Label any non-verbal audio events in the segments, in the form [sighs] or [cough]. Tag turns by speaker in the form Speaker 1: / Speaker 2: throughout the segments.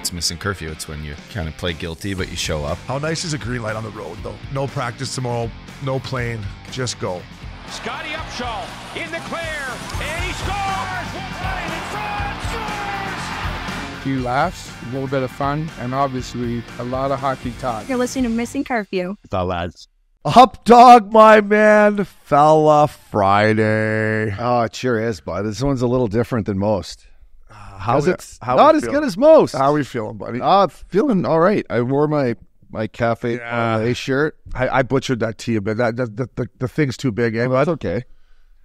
Speaker 1: what's missing curfew. It's when you kind of play guilty, but you show up.
Speaker 2: How nice is a green light on the road, though? No practice tomorrow, no plane, just go.
Speaker 3: Scotty Upshall in the clear, and he scores! Right in front, scores!
Speaker 4: A few laughs, a little bit of fun, and obviously a lot of hockey talk.
Speaker 5: You're listening to Missing Curfew.
Speaker 6: The lads.
Speaker 2: Up dog, my man, fella Friday.
Speaker 6: Oh, it sure is, bud. This one's a little different than most.
Speaker 2: How's
Speaker 6: it?
Speaker 2: how
Speaker 6: not as good as most.
Speaker 2: How are we feeling, buddy?
Speaker 6: Uh, feeling all right. I wore my my cafe
Speaker 2: Yeah.
Speaker 6: shirt.
Speaker 2: I, I butchered that to you, but that, that, that the, the thing's too big, eh?
Speaker 6: Well, that's okay.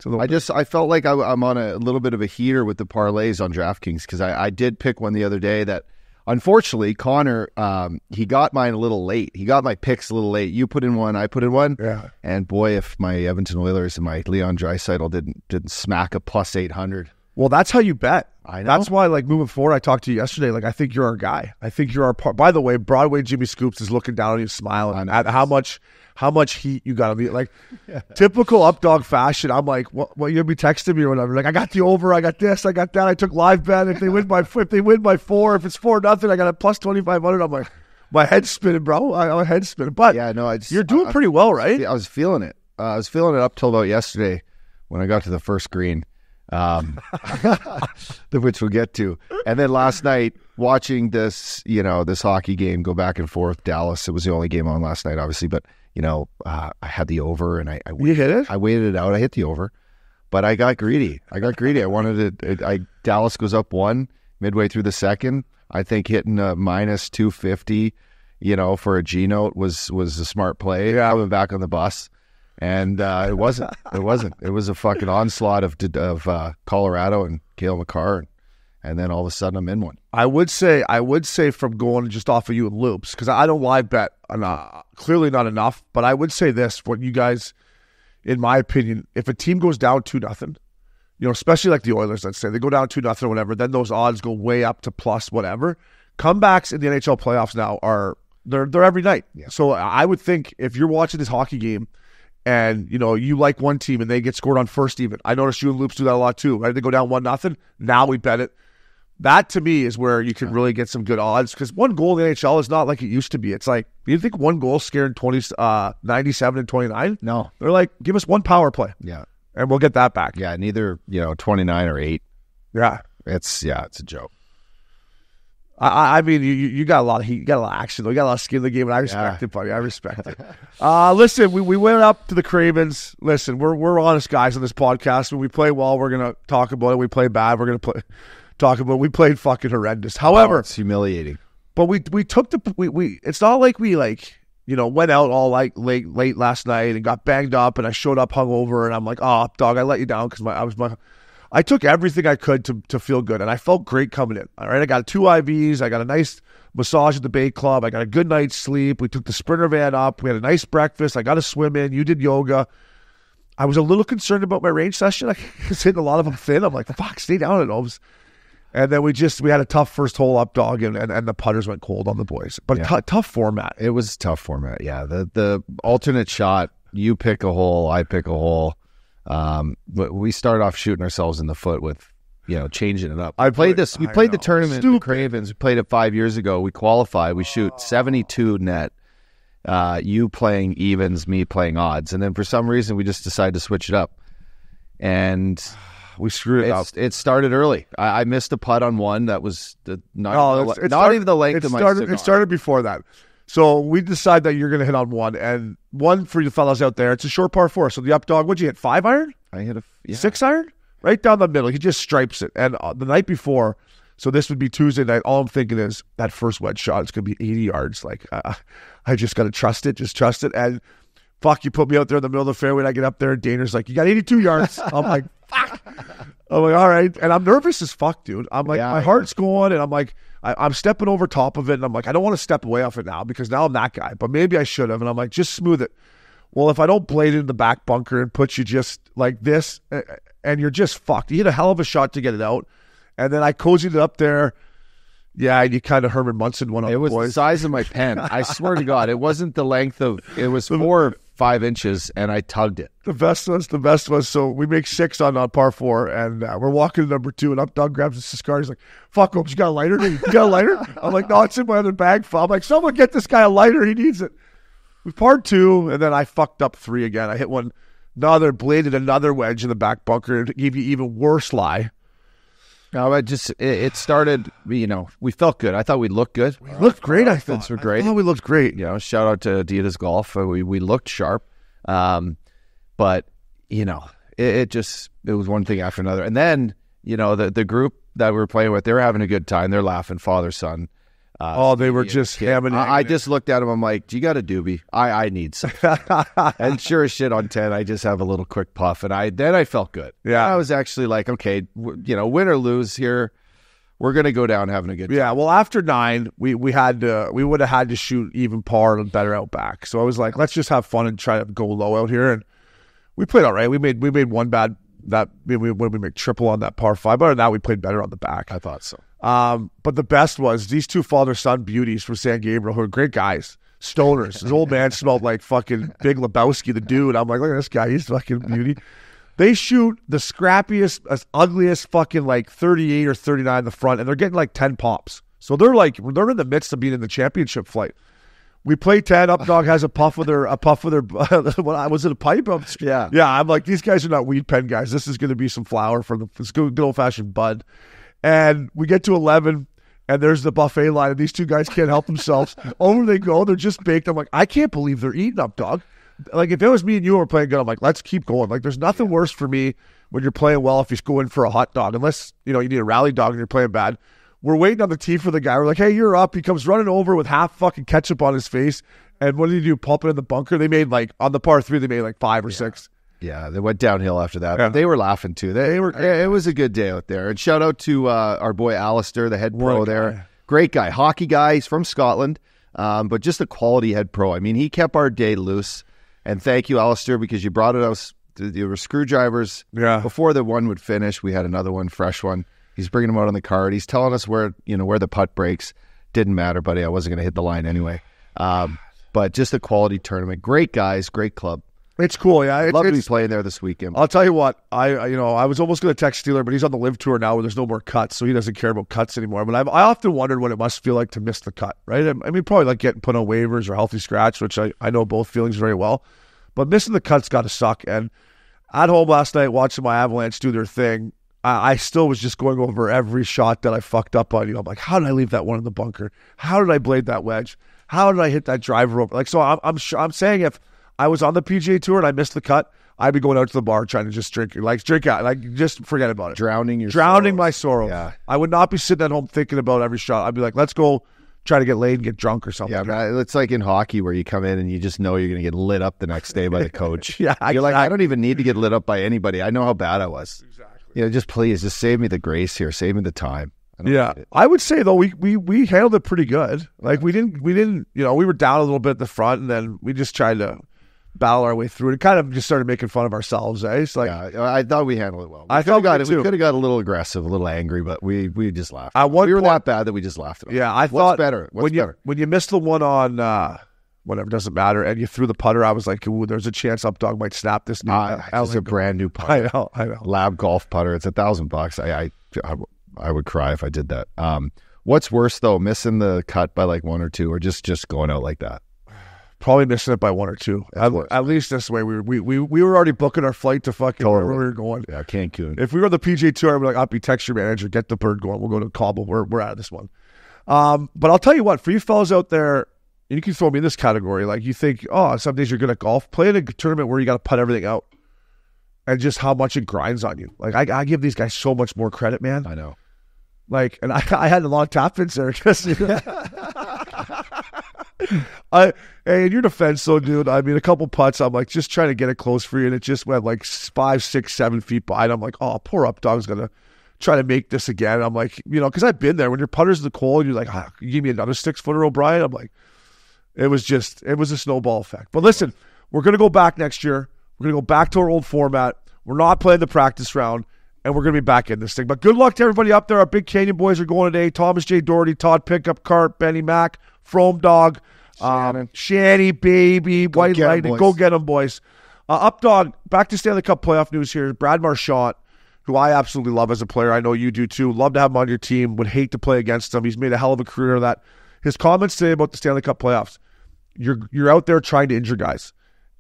Speaker 2: A
Speaker 6: I just I felt like I, am on a little bit of a heater with the parlays on DraftKings because I, I did pick one the other day that unfortunately Connor um, he got mine a little late. He got my picks a little late. You put in one, I put in one,
Speaker 2: Yeah.
Speaker 6: and boy, if my Edmonton Oilers and my Leon Draisaitl didn't didn't smack a plus eight hundred.
Speaker 2: Well, that's how you bet.
Speaker 6: I know.
Speaker 2: That's why, like moving forward, I talked to you yesterday. Like, I think you're our guy. I think you're our part. By the way, Broadway Jimmy Scoops is looking down on you, smiling at how much, how much heat you got to be. Like, typical updog fashion. I'm like, what? What? You'll be texting me or whatever. Like, I got the over. I got this. I got that. I took live bet. If they win by, if they win by four, if it's four nothing, I got a plus twenty five hundred. I'm like, my head's spinning, bro. I, my head's spinning. But
Speaker 6: Yeah, no, I just,
Speaker 2: you're doing
Speaker 6: I-
Speaker 2: pretty well, right?
Speaker 6: I was feeling it. Uh, I was feeling it up till about yesterday when I got to the first green, um, [laughs] which we'll get to. And then last night, watching this, you know, this hockey game go back and forth. Dallas. It was the only game on last night, obviously, but you know, uh, I had the over, and I, I
Speaker 2: You hit it.
Speaker 6: I waited it out. I hit the over, but I got greedy. I got greedy. I wanted it. it I Dallas goes up one midway through the second. I think hitting a minus two fifty, you know, for a G note was was a smart play.
Speaker 2: Yeah.
Speaker 6: Coming back on the bus, and uh, it wasn't. It wasn't. It was a fucking onslaught of of uh, Colorado and Cale Makar, and, and then all of a sudden I'm in one.
Speaker 2: I would say I would say from going just off of you and loops because I don't live bet enough, clearly not enough. But I would say this: what you guys, in my opinion, if a team goes down two nothing, you know, especially like the Oilers, let's say they go down two nothing or whatever, then those odds go way up to plus whatever. Comebacks in the NHL playoffs now are they're they're every night. So I would think if you're watching this hockey game. And you know you like one team and they get scored on first even. I noticed you and Loops do that a lot too. Right? They go down one nothing. Now we bet it that to me is where you can really get some good odds because one goal in the NHL is not like it used to be. It's like you think one goal scared 20, uh, 97 and 29?
Speaker 6: No.
Speaker 2: They're like, give us one power play
Speaker 6: Yeah.
Speaker 2: and we'll get that back.
Speaker 6: Yeah. Neither you know twenty nine or eight.
Speaker 2: Yeah.
Speaker 6: It's yeah. It's a joke.
Speaker 2: I- I, mean, you, you you got a lot of heat, you got a lot of action, though. you got a lot of skin in the game, and I respect
Speaker 6: Yeah.
Speaker 2: it, buddy. I respect it. [laughs] Uh, listen, we, we went up to the Cravens. Listen, we're we're honest guys on this podcast. When we play well, we're gonna talk about it. We play bad, we're gonna play talk about. It. We played fucking horrendous. However,
Speaker 6: it's humiliating.
Speaker 2: But we we took the we, we it's not like we like you know went out all like late late last night and got banged up and I showed up hungover and I'm like oh dog I let you down because my I was my I took everything I could to to feel good and I felt great coming in all right I got two IVs I got a nice massage at the Bay Club I got a good night's sleep we took the sprinter van up we had a nice breakfast I got a swim in you did yoga I was a little concerned about my range session [laughs] I was hitting a lot of them thin I'm like fuck stay down at Oves and then we just we had a tough first hole up dog and, and, and the putters went cold on the boys. But
Speaker 6: Yeah.
Speaker 2: tou- tough format.
Speaker 6: It was tough format. Yeah, the the alternate shot. You pick a hole, I pick a hole. Um, but we start off shooting ourselves in the foot with, you know, changing it up.
Speaker 2: I
Speaker 6: played this. We played the tournament.
Speaker 2: Stupid.
Speaker 6: The Cravens. We played it five years ago. We qualified. We shoot seventy two net. Uh, you playing evens, me playing odds, and then for some reason we just decided to switch it up, and [sighs]
Speaker 2: We screwed it up.
Speaker 6: it started early. I, I missed a putt on one that was the, not,
Speaker 2: No,
Speaker 6: the,
Speaker 2: it's-
Speaker 6: not
Speaker 2: started-
Speaker 6: even the length
Speaker 2: it
Speaker 6: of my
Speaker 2: started. It started before that. So we decide that you're going to hit on one, and one for you fellas out there. It's a short par four. So the up dog, what'd you hit? Five iron,
Speaker 6: I hit a yeah.
Speaker 2: six iron, right down the middle. He just stripes it. And uh, the night before, so this would be Tuesday night. All I'm thinking is that first wedge shot is going to be 80 yards. Like uh, I just got to trust it, just trust it. And fuck, you put me out there in the middle of the fairway, and I get up there, and Dana's like, "You got 82 yards." [laughs] I'm like, "Fuck." I'm like, "All right," and I'm nervous as fuck, dude. I'm like,
Speaker 6: Yeah,
Speaker 2: my heart's going, and I'm like, I, I'm stepping over top of it, and I'm like, I don't want to step away off it now because now I'm that guy, but maybe I should have. And I'm like, just smooth it. Well, if I don't blade it in the back bunker and put you just like this, and you're just fucked. You hit a hell of a shot to get it out, and then I cozied it up there. Yeah, and you kind of Herman Munson one on
Speaker 6: It
Speaker 2: the
Speaker 6: was the
Speaker 2: boys.
Speaker 6: size of my pen. I swear to God, it wasn't the length of. It was [laughs] four five inches, and I tugged it.
Speaker 2: The best was the best was so we make six on, on par four, and uh, we're walking to number two, and up Doug grabs his cigar. He's like, "Fuck, Opes, you got a lighter? You got a lighter?" I'm like, "No, it's in my other bag." I'm like, "Someone get this guy a lighter. He needs it." We part two, and then I fucked up three again. I hit one, another bladed another wedge in the back bunker, and gave you even worse lie.
Speaker 6: No, I just it, it started. You know, we felt good. I thought we looked good.
Speaker 2: We looked great. I thought
Speaker 6: were great.
Speaker 2: I thought we looked great.
Speaker 6: You know, shout out to Adidas Golf. Uh, We we looked sharp, um, but you know, it, it just it was one thing after another. And then you know the the group that we were playing with, they were having a good time. They're laughing, father son. Uh,
Speaker 2: Oh, they were just hamming.
Speaker 6: I, I just looked at him. I'm like, "Do you got a doobie? I I need some." [laughs] and sure as shit on ten, I just have a little quick puff, and I then I felt good.
Speaker 2: Yeah.
Speaker 6: I was actually like, okay, w- you know, win or lose here, we're gonna go down having a good. time.
Speaker 2: Yeah, well, after nine, we we had to we would have had to shoot even par and better out back. So I was like, let's just have fun and try to go low out here. And we played all right. We made we made one bad that we we when we make triple on that par five. But now we played better on the back.
Speaker 6: I thought so.
Speaker 2: Um, but the best was these two father son beauties from San Gabriel who are great guys, stoners. His old man smelled like fucking Big Lebowski, the dude. I'm like, look at this guy, he's fucking beauty. They shoot the scrappiest, as ugliest fucking like 38 or 39 in the front, and they're getting like 10 pops. So they're like they're in the midst of being in the championship flight. We play 10. Up dog has a puff with her, a puff with her. [laughs] what I was it? A pipe? I'm-
Speaker 6: Yeah.
Speaker 2: yeah. I'm like these guys are not weed pen guys. This is going to be some flower from the good, good old fashioned bud. And we get to 11, and there's the buffet line, and these two guys can't help themselves. [laughs] Over oh, they go. They're just baked. I'm like, I can't believe they're eating up, dog. Like, if it was me and you were playing good, I'm like, let's keep going. Like, there's nothing worse for me when you're playing well if you go in for a hot dog, unless, you know, you need a rally dog and you're playing bad. We're waiting on the tee for the guy. We're like, hey, you're up. He comes running over with half fucking ketchup on his face. And what did he do? Pump it in the bunker. They made like, on the par three, they made like five or six.
Speaker 6: Yeah, they went downhill after that.
Speaker 2: Yeah.
Speaker 6: They were laughing too. They, were. It was a good day out there. And shout out to uh, our boy Alistair, the head pro
Speaker 2: guy.
Speaker 6: there. Great guy, hockey guy. He's from Scotland, um, but just a quality head pro. I mean, he kept our day loose. And thank you, Alistair, because you brought it us. There were screwdrivers.
Speaker 2: Yeah.
Speaker 6: Before the one would finish, we had another one, fresh one. He's bringing them out on the card. He's telling us where you know where the putt breaks. Didn't matter, buddy. I wasn't going to hit the line anyway. Um, but just a quality tournament. Great guys, great club.
Speaker 2: It's cool. Yeah. It's,
Speaker 6: Love to be playing there this weekend.
Speaker 2: I'll tell you what, I I- you know I was almost going to text Steeler, but he's on the LIV tour now where there's no more cuts, so he doesn't care about cuts anymore. But I've, I often wondered what it must feel like to miss the cut, right? I, I mean, probably like getting put on waivers or healthy scratch, which I, I know both feelings very well. But missing the cut's got to suck. And at home last night watching my Avalanche do their thing, I, I still was just going over every shot that I fucked up on. You know, I'm like, how did I leave that one in the bunker? How did I blade that wedge? How did I hit that driver over? Like, so I'm I'm, sure, I'm saying if I was on the PGA Tour and I missed the cut, I'd be going out to the bar trying to just drink, like drink out, like just forget about it.
Speaker 6: drowning your
Speaker 2: Drowning my sorrow.
Speaker 6: Yeah.
Speaker 2: I would not be sitting at home thinking about every shot. I'd be like, let's go try to get laid and get drunk or something.
Speaker 6: Yeah, man, it's like in hockey where you come in and you just know you're going to get lit up the next day by the coach. [laughs]
Speaker 2: Yeah,
Speaker 6: you're like, I don't even need to get lit up by anybody. I know how bad I was. Exactly. You know, just please, just save me the grace here. Save me the time. I
Speaker 2: Yeah. I would say though we, we we handled it pretty good. Like we didn't we didn't you know we were down a little bit at the front and then we just tried to battle our way through it. And kind of just started making fun of ourselves. Eh? It's like
Speaker 6: yeah, I thought we handled it well. We
Speaker 2: I felt
Speaker 6: got it. We could have got a little aggressive, a little angry, but we we just laughed.
Speaker 2: One
Speaker 6: we were that bad that we just laughed about. it.
Speaker 2: yeah, I
Speaker 6: What's
Speaker 2: thought
Speaker 6: better? What's
Speaker 2: when you when you missed the one on uh, whatever doesn't matter and you threw the putter. I was like, ooh, there's a chance Updog might snap this. new
Speaker 6: Uh,
Speaker 2: I,
Speaker 6: it's a brand new [laughs] putter.
Speaker 2: I know, I know.
Speaker 6: lab golf putter. It's a thousand bucks. I, I I I would cry if I did that. Um, what's worse though, missing the cut by like one or two, or just just going out like that?
Speaker 2: Probably missing it by one or two. At, at least this way, we were we, we we were already booking our flight to fucking
Speaker 6: Totally.
Speaker 2: where we were going.
Speaker 6: Yeah, Cancun.
Speaker 2: If we were on the PJ Tour, I'd be like, I'll be text your manager, get the bird going. We'll go to Cobble. We're, we're out of this one. Um, but I'll tell you what, for you fellas out there, you can throw me in this category. Like you think, oh, some days you're good at golf. Play in a tournament where you got to put everything out, and just how much it grinds on you. Like I, I give these guys so much more credit, man.
Speaker 6: I know.
Speaker 2: Like, and I, [laughs] I had a long tap in there because. [laughs] I, hey, in your defense, though, dude. I mean, a couple putts. I'm like just trying to get it close for you, and it just went like five, six, seven feet by. And I'm like, oh, poor up dog's gonna try to make this again. I'm like, you know, because I've been there when your putter's in the cold. And you're like, ah, you give me another six footer, O'Brien. I'm like, it was just, it was a snowball effect. But listen, we're gonna go back next year. We're gonna go back to our old format. We're not playing the practice round. And we're going to be back in this thing. But good luck to everybody up there. Our big Canyon boys are going today. Thomas J. Doherty, Todd Pickup Cart, Benny Mack, Frome Dog, Um, Shanny, baby, White
Speaker 6: get 'em,
Speaker 2: Lightning, go get them, boys. Uh, up dog, back to Stanley Cup playoff news here. Brad Marchand, who I absolutely love as a player. I know you do too. Love to have him on your team. Would hate to play against him. He's made a hell of a career of that. His comments today about the Stanley Cup playoffs. You're you're out there trying to injure guys.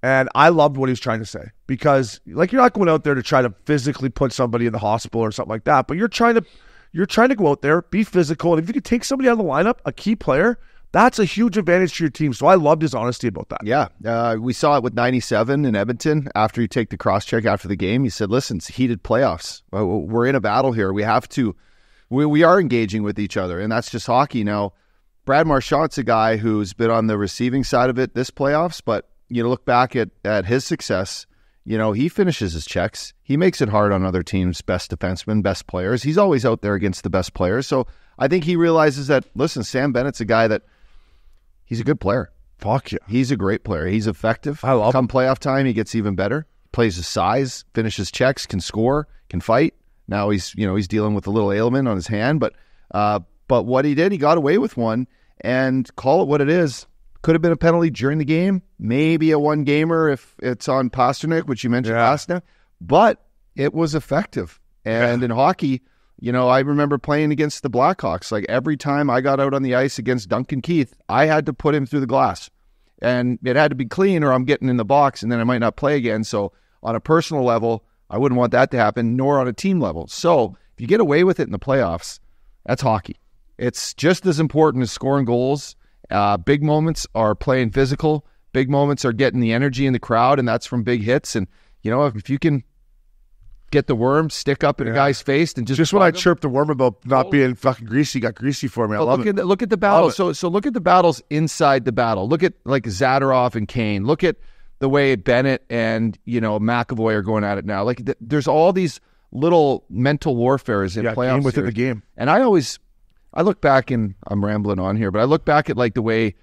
Speaker 2: And I loved what he was trying to say because like you're not going out there to try to physically put somebody in the hospital or something like that, but you're trying to you're trying to go out there, be physical, and if you can take somebody out of the lineup, a key player, that's a huge advantage to your team. So I loved his honesty about that.
Speaker 6: Yeah, uh, we saw it with 97 in Edmonton. After you take the cross check after the game, he said, "Listen, it's heated playoffs. Uh, We're in a battle here. We have to. We, we are engaging with each other, and that's just hockey." Now, Brad Marchand's a guy who's been on the receiving side of it this playoffs, but you know, look back at at his success. You know, he finishes his checks. He makes it hard on other teams' best defensemen, best players. He's always out there against the best players. So I think he realizes that. Listen, Sam Bennett's a guy that he's a good player.
Speaker 2: Fuck yeah.
Speaker 6: He's a great player. He's effective.
Speaker 2: I love
Speaker 6: Come playoff time, he gets even better. Plays his size, finishes checks, can score, can fight. Now he's you know he's dealing with a little ailment on his hand, but uh, but what he did, he got away with one. And call it what it is. Could have been a penalty during the game, maybe a one gamer if it's on Pastrnak, which you mentioned
Speaker 2: Yeah.
Speaker 6: last now. But it was effective. And in hockey, you know, I remember playing against the Blackhawks. Like every time I got out on the ice against Duncan Keith, I had to put him through the glass. And it had to be clean or I'm getting in the box and then I might not play again. So on a personal level, I wouldn't want that to happen, nor on a team level. So if you get away with it in the playoffs, that's hockey. It's just as important as scoring goals. Uh, big moments are playing physical. Big moments are getting the energy in the crowd, and that's from big hits. And you know, if, if you can get the worm, stick up in a guy's face, and just
Speaker 2: Just when I
Speaker 6: him.
Speaker 2: chirped the worm about not oh. being fucking greasy, got greasy for me. I
Speaker 6: But
Speaker 2: love
Speaker 6: look
Speaker 2: it.
Speaker 6: at the, look at the battle. So so look at the battles inside the battle. Look at like Zadorov and Kane. Look at the way Bennett and you know McAvoy are going at it now. Like th- there's all these little mental warfares in
Speaker 2: yeah,
Speaker 6: playoff
Speaker 2: game within the game.
Speaker 6: And I always, I look back and I'm rambling on here, but I look back at like the way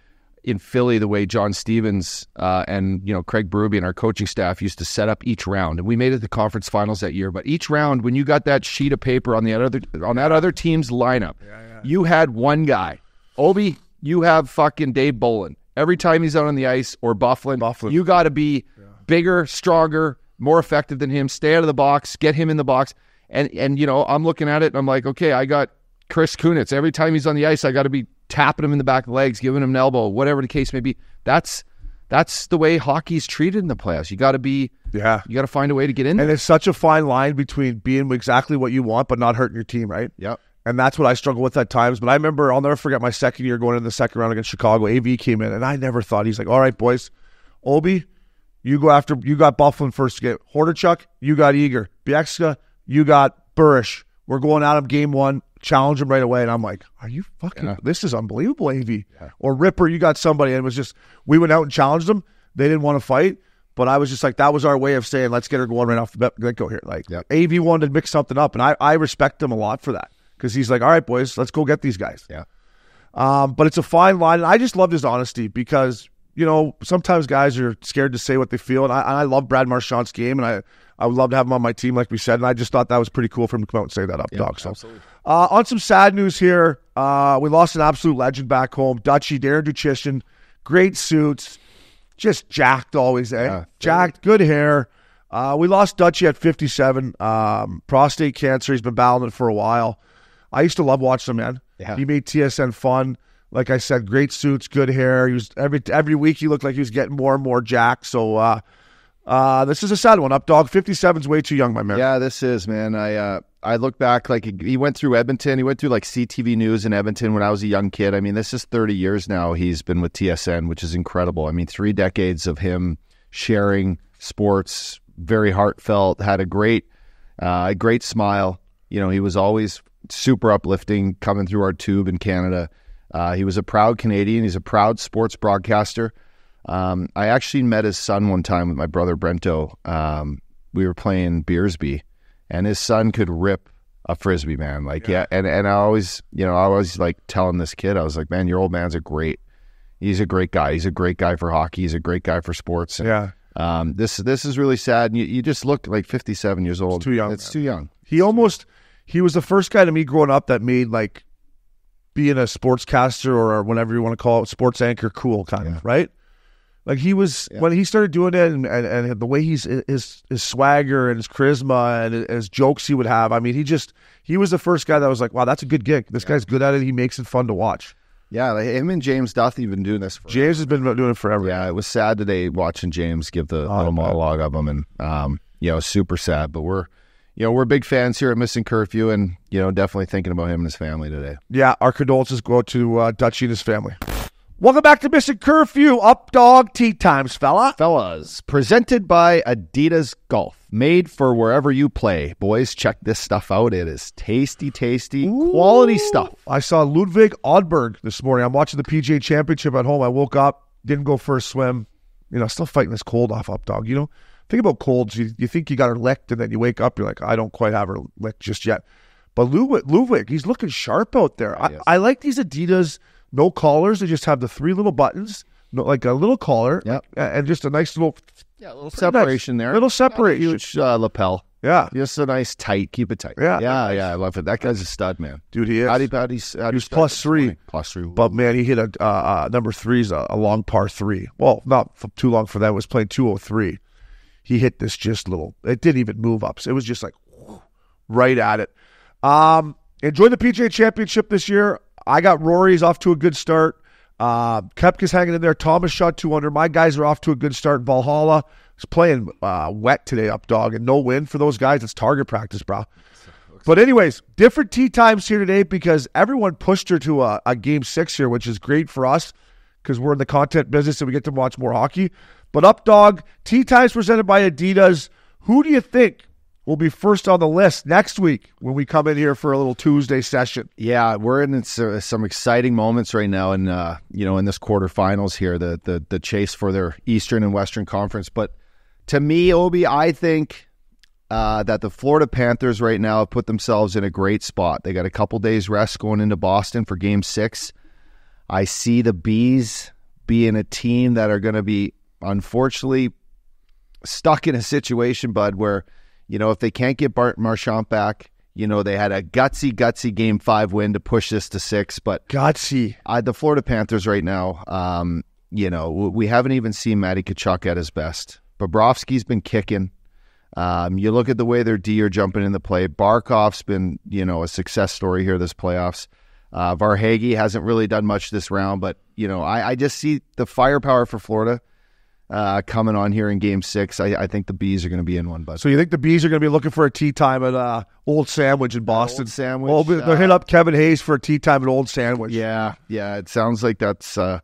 Speaker 6: in Philly, the way John Stevens uh, and you know Craig Berube and our coaching staff used to set up each round, and we made it to the conference finals that year. But each round, when you got that sheet of paper on the other on that other team's lineup, you had one guy, Obi. You have fucking Dave Bolland. Every time he's out on the ice or Byfuglien,
Speaker 2: Byfuglien.
Speaker 6: you got to be bigger, stronger, more effective than him. Stay out of the box, get him in the box. And and you know, I'm looking at it and I'm like, okay, I got Chris Kunitz. Every time he's on the ice, I got to be tapping him in the back of the legs, giving him an elbow, whatever the case may be. That's that's the way hockey's treated in the playoffs. You got to be,
Speaker 2: Yeah.
Speaker 6: you got to find a way to get in.
Speaker 2: And it's such a fine line between being exactly what you want but not hurting your team, right?
Speaker 6: Yep.
Speaker 2: And that's what I struggle with at times. But I remember, I'll never forget my second year going into the second round against Chicago. AV came in, and I never thought he's like, "All right, boys, Obi, you go after. You got Byfuglien first game. Hordichuk, you got Eager. Bieksa, you got Burish. We're going at him game one. Challenge him right away." And I'm like, "Are you fucking? This is unbelievable, AV." Or Ripper, you got somebody, and it was just we went out and challenged them. They didn't want to fight. But I was just like, that was our way of saying, let's get her going right off the bat- get go here. Like,
Speaker 6: Yep.
Speaker 2: AV wanted to mix something up, and I, I respect him a lot for that because he's like, all right, boys, let's go get these guys.
Speaker 6: Yeah.
Speaker 2: Um, but it's a fine line, and I just loved his honesty because you know sometimes guys are scared to say what they feel, and I, and I love Brad Marchand's game, and I I would love to have him on my team, like we said, and I just thought that was pretty cool for him to come out and say that up, dog. So, uh, on some sad news here, uh, we lost an absolute legend back home, Dutchy Darren Dutchyshen, great suits, just jacked always, eh?
Speaker 6: Yeah,
Speaker 2: jacked, good hair. Uh, we lost Dutchy at 57, um, prostate cancer. He's been battling it for a while. I used to love watching him, man.
Speaker 6: Yeah.
Speaker 2: He made TSN fun. Like I said, great suits, good hair. He was every every week he looked like he was getting more and more jacked. So uh, this is a sad one. Up dog, 57's way too young, my man.
Speaker 6: Yeah, this is man. I uh, I look back like he went through Edmonton. He went through like CTV News in Edmonton when I was a young kid. I mean, this is 30 years now. He's been with TSN, which is incredible. I mean, three decades of him sharing sports, very heartfelt. Had a great, uh, a great smile. You know, he was always super uplifting coming through our tube in Canada. Uh, he was a proud Canadian. He's a proud sports broadcaster. Um, I actually met his son one time with my brother Brento. Um, we were playing Beersbee, and his son could rip a frisbee, man. Like, yeah. and and I always, you know, I always like telling this kid, I was like, man, your old man's a great. He's a great guy. He's a great guy for hockey. He's a great guy for sports. And,
Speaker 2: Yeah.
Speaker 6: Um, this this is really sad. And you, you just look like 57 years old.
Speaker 2: too young,
Speaker 6: It's
Speaker 2: man.
Speaker 6: too young.
Speaker 2: He almost he was the first guy to me growing up that made like being a sportscaster or whatever you want to call it, sports anchor, cool kind of right. Like he was when he started doing it, and, and, and the way he's his his swagger and his charisma and his jokes he would have. I mean, he just he was the first guy that was like, wow, that's a good gig. This guy's good at it. He makes it fun to watch.
Speaker 6: Yeah, like him and James Duthie have been doing this for
Speaker 2: James has been doing it forever.
Speaker 6: Yeah, it was sad today watching James give the
Speaker 2: Oh,
Speaker 6: little monologue of him, and um, you know, super sad. But we're, you know, we're big fans here at Missing Curfew, and you know, definitely thinking about him and his family today.
Speaker 2: Yeah, our condolences go to uh, Dutchie and his family. Welcome back to Missing Curfew, Up Dog Tea Times, fella.
Speaker 6: Fellas, presented by Adidas Golf, made for wherever you play. Boys, check this stuff out. It is tasty, tasty, quality stuff.
Speaker 2: I saw Ludwig Åberg this morning. I'm watching the PGA Championship at home. I woke up, didn't go for a swim. You know, still fighting this cold off, Up Dog. You know, think about colds. You, you think you got her licked, and then you wake up, you're like, I don't quite have her licked just yet. But Ludwig, Ludwig he's looking sharp out there. I, I like these Adidas no collars. They just have the three little buttons, no, like a little collar,
Speaker 6: Yep.
Speaker 2: a- and just a nice little,
Speaker 6: Yeah, a little
Speaker 2: Pretty nice.
Speaker 6: separation there.
Speaker 2: Little separation.
Speaker 6: Not a huge uh, lapel.
Speaker 2: yeah,
Speaker 6: Just a nice tight. Keep it tight.
Speaker 2: Yeah.
Speaker 6: yeah, yeah. I love it. That guy's a stud, man.
Speaker 2: dude, he is.
Speaker 6: How do you, how do you, how do you
Speaker 2: was
Speaker 6: start
Speaker 2: three.
Speaker 6: morning? Plus three.
Speaker 2: But man, he hit a uh, uh, number three's a, a long par three. Well, not f- too long for that. It was playing two oh three. He hit this just little. It didn't even move up. So it was just like whew, right at it. Um, enjoy the PGA Championship this year. I got Rory's off to a good start. Uh, Koepka's hanging in there. Thomas shot two under. My guys are off to a good start. Valhalla is playing uh, wet today, up dog, and no win for those guys. It's target practice, bro. But anyways, different tea times here today because everyone pushed her to a, a game six here, which is great for us because we're in the content business and we get to watch more hockey. But up dog, tea times presented by Adidas. Who do you think will be first on the list next week when we come in here for a little Tuesday session?
Speaker 6: Yeah, we're in some exciting moments right now, in uh, you know, in this quarterfinals here, the the the chase for their Eastern and Western Conference. But to me, Obi, I think uh, that the Florida Panthers right now have put themselves in a great spot. They got a couple days rest going into Boston for Game Six. I see the Bees being a team that are going to be unfortunately stuck in a situation, bud, where you know if they can't get Brad Marchand back, you know they had a gutsy, gutsy Game Five win to push this to six, but uh, the Florida Panthers right now, um, you know, we haven't even seen Matty Tkachuk at his best. Bobrovsky's been kicking. Um, you look at the way their D are jumping in the play. Barkov's been, you know, a success story here this playoffs. Uh, Verhaeghe hasn't really done much this round, but you know, I, I just see the firepower for Florida uh, coming on here in Game Six. I, I think the Bees are going to be in one, but
Speaker 2: So you think the Bees are going to be looking for a tea time at uh, Old Sandwich in Boston?
Speaker 6: Old Sandwich,
Speaker 2: Well, they'll hit up Kevin Hayes for a tea time at Old Sandwich.
Speaker 6: yeah, yeah, it sounds like that's uh,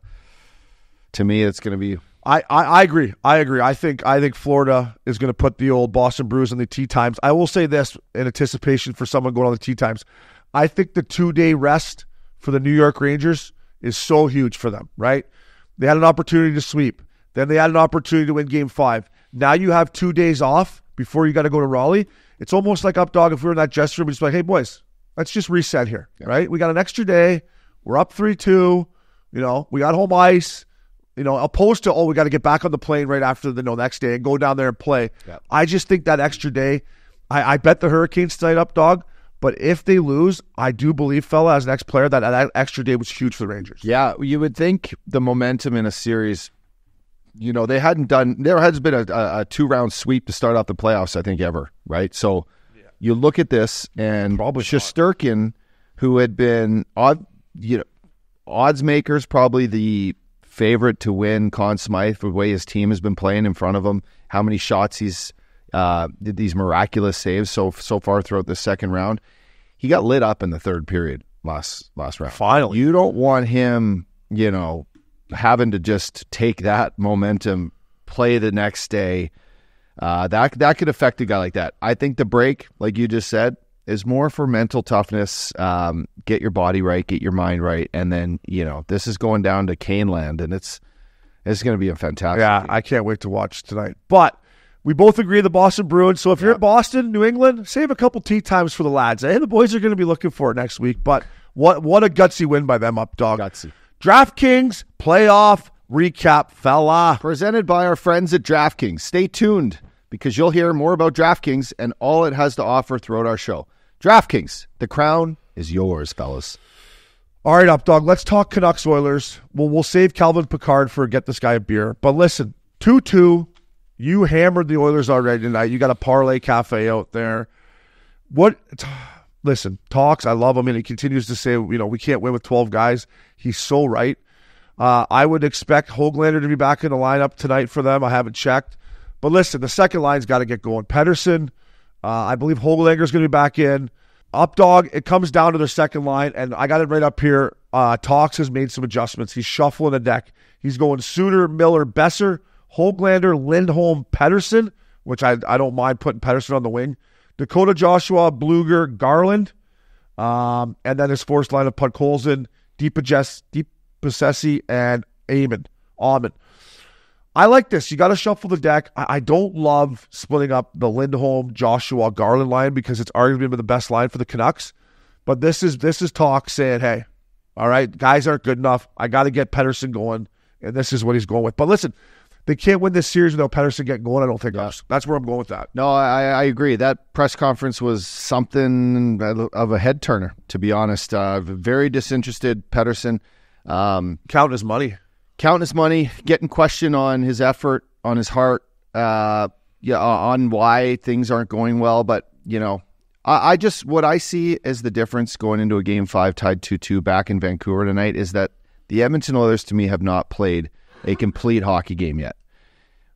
Speaker 6: to me. It's going to be
Speaker 2: I, I, I agree. I agree. I think I think Florida is going to put the old Boston Brews on the tea times. I will say this in anticipation for someone going on the tea times. I think the two day rest for the New York Rangers is so huge for them. Right? They had an opportunity to sweep. Then they had an opportunity to win Game Five. Now you have two days off before you got to go to Raleigh. It's almost like up dog if we were in that dressing room. We just be like, hey boys, let's just reset here. Right? We got an extra day. We're up three two. You know, we got home ice you know, opposed to oh, we got to get back on the plane right after the no next day and go down there and play. I just think that extra day. I, I bet the Hurricanes tonight up dog, but if they lose, I do believe, fella, as an ex player, that that extra day was huge for the Rangers.
Speaker 6: Yeah, you would think the momentum in a series, you know, they hadn't done, there has been a, a, a two round sweep to start off the playoffs, I think, ever, right? So you look at this and
Speaker 2: Probably
Speaker 6: Shesterkin, who had been odd, you know, odds makers, probably the favorite to win Conn Smythe for the way his team has been playing in front of him, how many shots he's uh, did these miraculous saves so so far throughout the second round. He got lit up in the third period last last round.
Speaker 2: Finally.
Speaker 6: You don't want him, you know, having to just take that momentum, play the next day. Uh, that that could affect a guy like that. I think the break, like you just said, is more for mental toughness. Um, get your body right, get your mind right, and then you know this is going down to Caneland, and it's it's going to be a fantastic.
Speaker 2: Yeah,
Speaker 6: game.
Speaker 2: I can't wait to watch tonight. But we both agree the Boston Bruins. So if you're in Boston, New England, save a couple tea times for the lads. Hey, the boys are going to be looking for it next week. But what what a gutsy win by them up dog.
Speaker 6: Gutsy.
Speaker 2: DraftKings playoff recap, fella.
Speaker 6: presented by our friends at DraftKings. Stay tuned because you'll hear more about DraftKings and all it has to offer throughout our show. DraftKings, the crown is yours, fellas.
Speaker 2: All right, up dog. Let's talk Canucks Oilers. Well, we'll save Calvin Pickard for get this guy a beer. But listen, two two. You hammered the Oilers already tonight. You got a parlay cafe out there. What? Listen, talks. I love him, and he continues to say, you know, we can't win with twelve guys. He's so right. Uh, I would expect Hoglander to be back in the lineup tonight for them. I haven't checked, but listen, the second line's got to get going. Pettersson, uh, I believe Hoglander's going to be back in. Updog, it comes down to their second line, and I got it right up here. Uh, Talks has made some adjustments. He's shuffling the deck. He's going Suter, Miller, Boeser, Hoglander, Lindholm, Pettersson, which I, I don't mind putting Pettersson on the wing. Dakota Joshua, Blueger, Garland, um, and then his fourth line of Podkolzin, Di Giuseppe, and Åman. Åman. I like this. You got to shuffle the deck. I, I, don't love splitting up the Lindholm, Joshua, Garland line because it's arguably been the best line for the Canucks. But this is this is talk saying, hey, all right, guys aren't good enough. I got to get Pettersson going, and this is what he's going with. But listen, they can't win this series without Pettersson getting going. I don't think yeah. that's where I'm going with that.
Speaker 6: No, I, I agree. That press conference was something of a head turner, to be honest. Uh, very disinterested. Pettersson
Speaker 2: um, counting his money,
Speaker 6: counting his money, getting questioned on his effort, on his heart, uh, yeah, on why things aren't going well. But you know, I, I just what I see as the difference going into a game five tied two two back in Vancouver tonight is that the Edmonton Oilers to me have not played a complete hockey game yet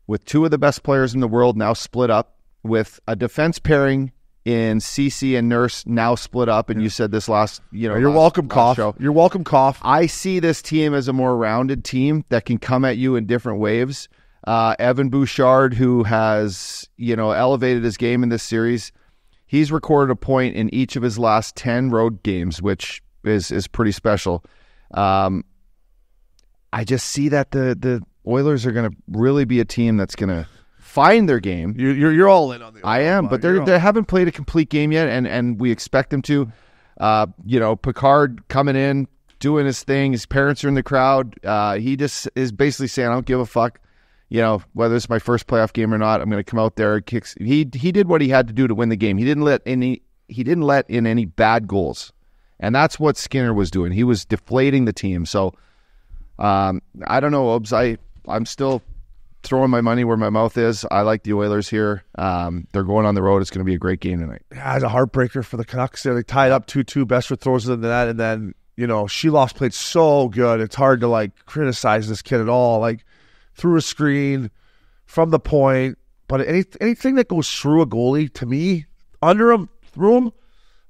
Speaker 6: with two of the best players in the world now split up, with a defense pairing in Ceci and Nurse now split up, and yeah. you said this last, you know,
Speaker 2: you're
Speaker 6: last,
Speaker 2: welcome, cough. Show. You're welcome, cough.
Speaker 6: I see this team as a more rounded team that can come at you in different waves. Uh, Evan Bouchard, who has you know elevated his game in this series, he's recorded a point in each of his last ten road games, which is is pretty special. Um, I just see that the the Oilers are going to really be a team that's going to find their game.
Speaker 2: You're, you're, you're all in on the.
Speaker 6: Oilers, I am, but they they haven't played a complete game yet, and and we expect them to. Uh, you know, Pickard coming in, doing his thing. His parents are in the crowd. Uh, he just is basically saying, "I don't give a fuck." You know, whether it's my first playoff game or not, I'm going to come out there. Kicks. He he did what he had to do to win the game. He didn't let any. He didn't let in any bad goals, and that's what Skinner was doing. He was deflating the team. So, um, I don't know, Obs. I I'm still throwing my money where my mouth is. I like the Oilers here. Um, they're going on the road. It's going to be a great game tonight.
Speaker 2: Yeah, it's a heartbreaker for the Canucks. They tied up two two. Boeser throws in the net, and then you know Silovs played so good. It's hard to like criticize this kid at all. Like through a screen from the point, but any anything that goes through a goalie to me under him through him.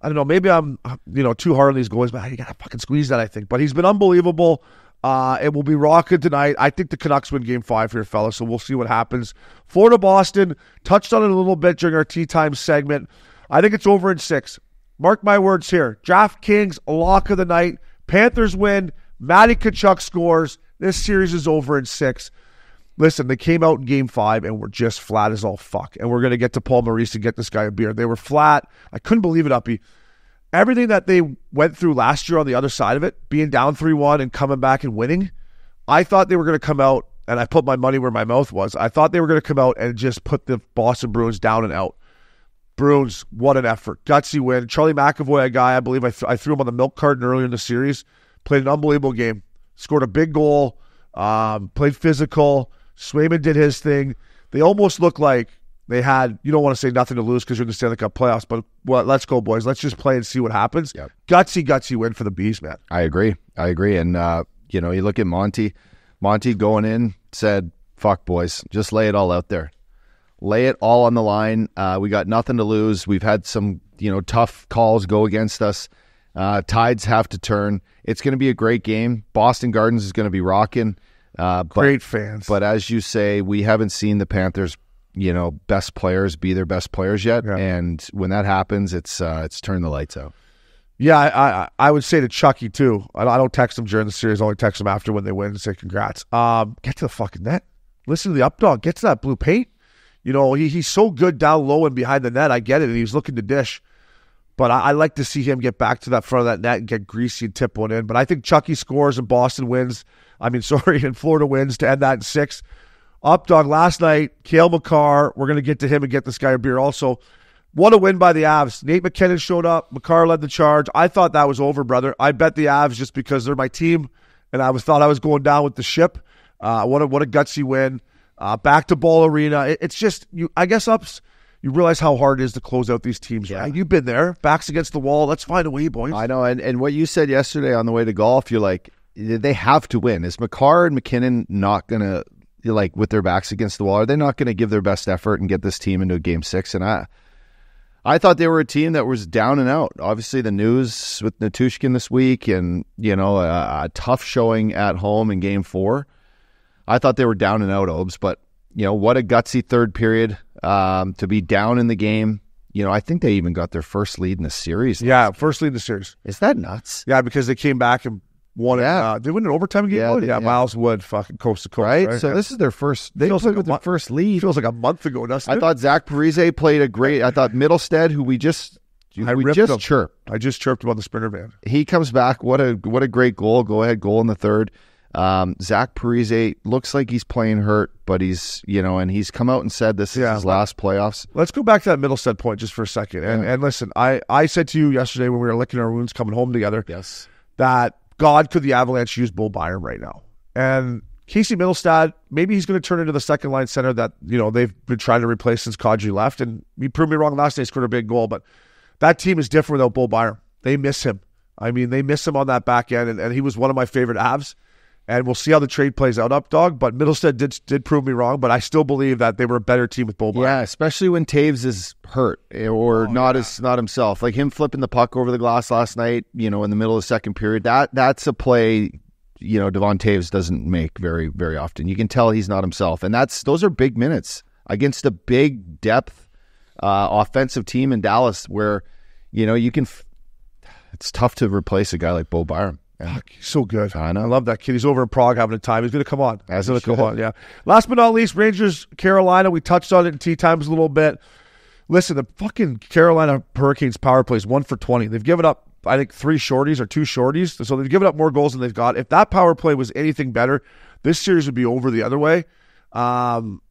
Speaker 2: I don't know. Maybe I'm, you know, too hard on these goalies, but you gotta fucking squeeze that. I think. But he's been unbelievable. Uh, it will be rocking tonight. I think the Canucks win game five here, fellas, so we'll see what happens. Florida Boston, touched on it a little bit during our tea time segment. I think it's over in six. Mark my words here. Kings lock of the night. Panthers win. Matty Tkachuk scores. This series is over in six. Listen, they came out in game five and were just flat as all fuck. And we're going to get to Paul Maurice and get this guy a beer. They were flat. I couldn't believe it, Uppy everything that they went through last year on the other side of it, being down 3 1 and coming back and winning, I thought they were going to come out, and I put my money where my mouth was. I thought they were going to come out and just put the Boston Bruins down and out. Bruins, what an effort. Gutsy win. Charlie McAvoy, a guy I believe I, th- I threw him on the milk carton earlier in the series, played an unbelievable game, scored a big goal, um, played physical. Swayman did his thing. They almost look like they had, you don't want to say nothing to lose because you're in the Stanley Cup playoffs, but well, let's go, boys. Let's just play and see what happens. Yep. Gutsy, gutsy win for the Bees, man.
Speaker 6: I agree. I agree. And, uh, you know, you look at Monty. Monty going in said, fuck, boys, just lay it all out there. Lay it all on the line. Uh, we got nothing to lose. We've had some, you know, tough calls go against us. Uh, tides have to turn. It's going to be a great game. Boston Gardens is going to be rocking.
Speaker 2: Uh, but, Great fans.
Speaker 6: But as you say, we haven't seen the Panthers you know best players be their best players yet, yeah. and when that happens, it's uh, it's turn the lights out.
Speaker 2: Yeah, I, I, I would say to Chucky too. I, I don't text him during the series. I only text him after when they win and say congrats. Um, get to the fucking net. Listen to the up dog. Get to that blue paint. You know he, he's so good down low and behind the net. I get it. And he's looking to dish, but I, I like to see him get back to that front of that net and get greasy and tip one in. But I think Chucky scores and Boston wins. I mean, [laughs] sorry, and Florida wins to end that in six. Up dog last night, Cale Makar. We're going to get to him and get this guy a beer. Also, What a win by the Avs. Nate MacKinnon showed up. Makar led the charge. I thought that was over, brother. I bet the Avs just because they're my team, and I was thought I was going down with the ship. Uh, what a what a gutsy win. Uh, back to ball arena. It, it's just you. I guess ups. You realize how hard it is to close out these teams,
Speaker 6: Yeah.
Speaker 2: right? You've been there. Backs against the wall. Let's find a way, boys.
Speaker 6: I know, and, and what you said yesterday on the way to golf, you're like, they have to win. Is Makar and MacKinnon not gonna like with their backs against the wall? Are they not gonna give their best effort and get this team into a game six? And I, I thought they were a team that was down and out. Obviously, the news with Nichushkin this week, and you know, a, a tough showing at home in Game Four. I thought they were down and out, Obes, but you know what a gutsy third period um, to be down in the game. You know, I think they even got their first lead in the series.
Speaker 2: yeah, first lead in the series.
Speaker 6: Is that nuts?
Speaker 2: Yeah, because they came back and won it.
Speaker 6: Yeah.
Speaker 2: Uh, they win an overtime game.
Speaker 6: Yeah,
Speaker 2: Yeah,
Speaker 6: they-
Speaker 2: yeah,
Speaker 6: yeah.
Speaker 2: Miles Wood, fucking coast to coast.
Speaker 6: right?
Speaker 2: Right.
Speaker 6: So
Speaker 2: Yeah.
Speaker 6: this is their first. They
Speaker 2: Feels
Speaker 6: played
Speaker 2: like
Speaker 6: with their first lead.
Speaker 2: feels like a month ago, doesn't
Speaker 6: I
Speaker 2: it?
Speaker 6: thought Zach Parise played a great. I thought Mittelstadt, who we just
Speaker 2: I
Speaker 6: we just
Speaker 2: him.
Speaker 6: chirped,
Speaker 2: I just chirped about the sprinter van.
Speaker 6: he comes back. What a what a great goal! Go ahead, goal in the third. Um, Zach Parise looks like he's playing hurt, but he's you know, and he's come out and said this
Speaker 2: Yeah.
Speaker 6: is his last playoffs.
Speaker 2: Let's go back to that Mittelstadt point just for a second. And and listen, I, I said to you yesterday when we were licking our wounds coming home together
Speaker 6: Yes,
Speaker 2: that God could the Avalanche use Bo Byram right now. And Casey Mittelstadt, maybe he's going to turn into the second line center that you know they've been trying to replace since Kadri left. And he proved me wrong last night. Scored a big goal, but that team is different without Bo Byram. They miss him. I mean, they miss him on that back end, and, and he was one of my favorite Avs. And we'll see how the trade plays out, up dog. But Mittelstadt did did prove me wrong. But I still believe that they were a better team with Bo
Speaker 6: yeah, especially when Toews is hurt or
Speaker 2: Oh,
Speaker 6: not as not himself. Like him flipping the puck over the glass last night. You know, in the middle of the second period. That that's a play. You know, Devon Toews doesn't make very very often. You can tell he's not himself, and that's those are big minutes against a big depth uh, offensive team in Dallas, where you know you can. F- it's tough to replace a guy like Bo Byram.
Speaker 2: He's so good.
Speaker 6: I know.
Speaker 2: I love that kid. He's over in Prague having a time. He's going to come on.
Speaker 6: As
Speaker 2: He's
Speaker 6: he
Speaker 2: going to come on. Yeah. Last but not least, Rangers Carolina. We touched on it in tea times a little bit. Listen, the fucking Carolina Hurricanes power play is one for twenty. They've given up, I think, three shorties or two shorties. So they've given up more goals than they've got. If that power play was anything better, this series would be over the other way. Um,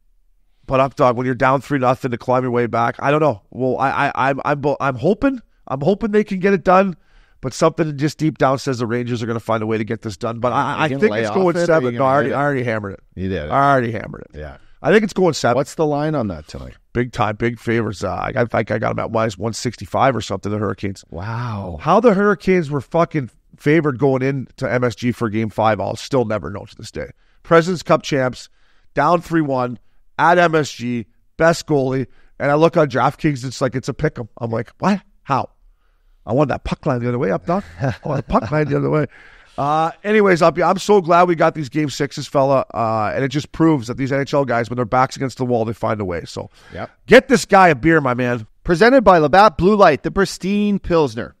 Speaker 2: but up dog, when you're down three nothing to climb your way back, I don't know. Well, I, I, I'm, I'm, I'm hoping, I'm hoping they can get it done. But something just deep down says the Rangers are going to find a way to get this done. But I, I think it's going
Speaker 6: it,
Speaker 2: seven. No, I already,
Speaker 6: it?
Speaker 2: I already hammered it.
Speaker 6: You did.
Speaker 2: I already hammered it.
Speaker 6: yeah.
Speaker 2: I think it's going seven.
Speaker 6: What's the line on that tonight?
Speaker 2: big time, big favors? Uh, I think I got them at minus one sixty five or something. The Hurricanes.
Speaker 6: Wow.
Speaker 2: How the Hurricanes were fucking favored going into MSG for Game Five, I'll still never know to this day. Presidents Cup champs, down three one at MSG, best goalie, and I look on DraftKings, it's like it's a pick 'em. I'm like, what? How? I wanted that puck line the other way, up dog. I wanted the puck line the other way. Uh, anyways, up, I'm so glad we got these game sixes, fella, uh, and it just proves that these NHL guys, when their backs against the wall, they find a way. So,
Speaker 6: Yep.
Speaker 2: get this guy a beer, my man.
Speaker 6: Presented by Labatt Blue Light, the pristine Pilsner.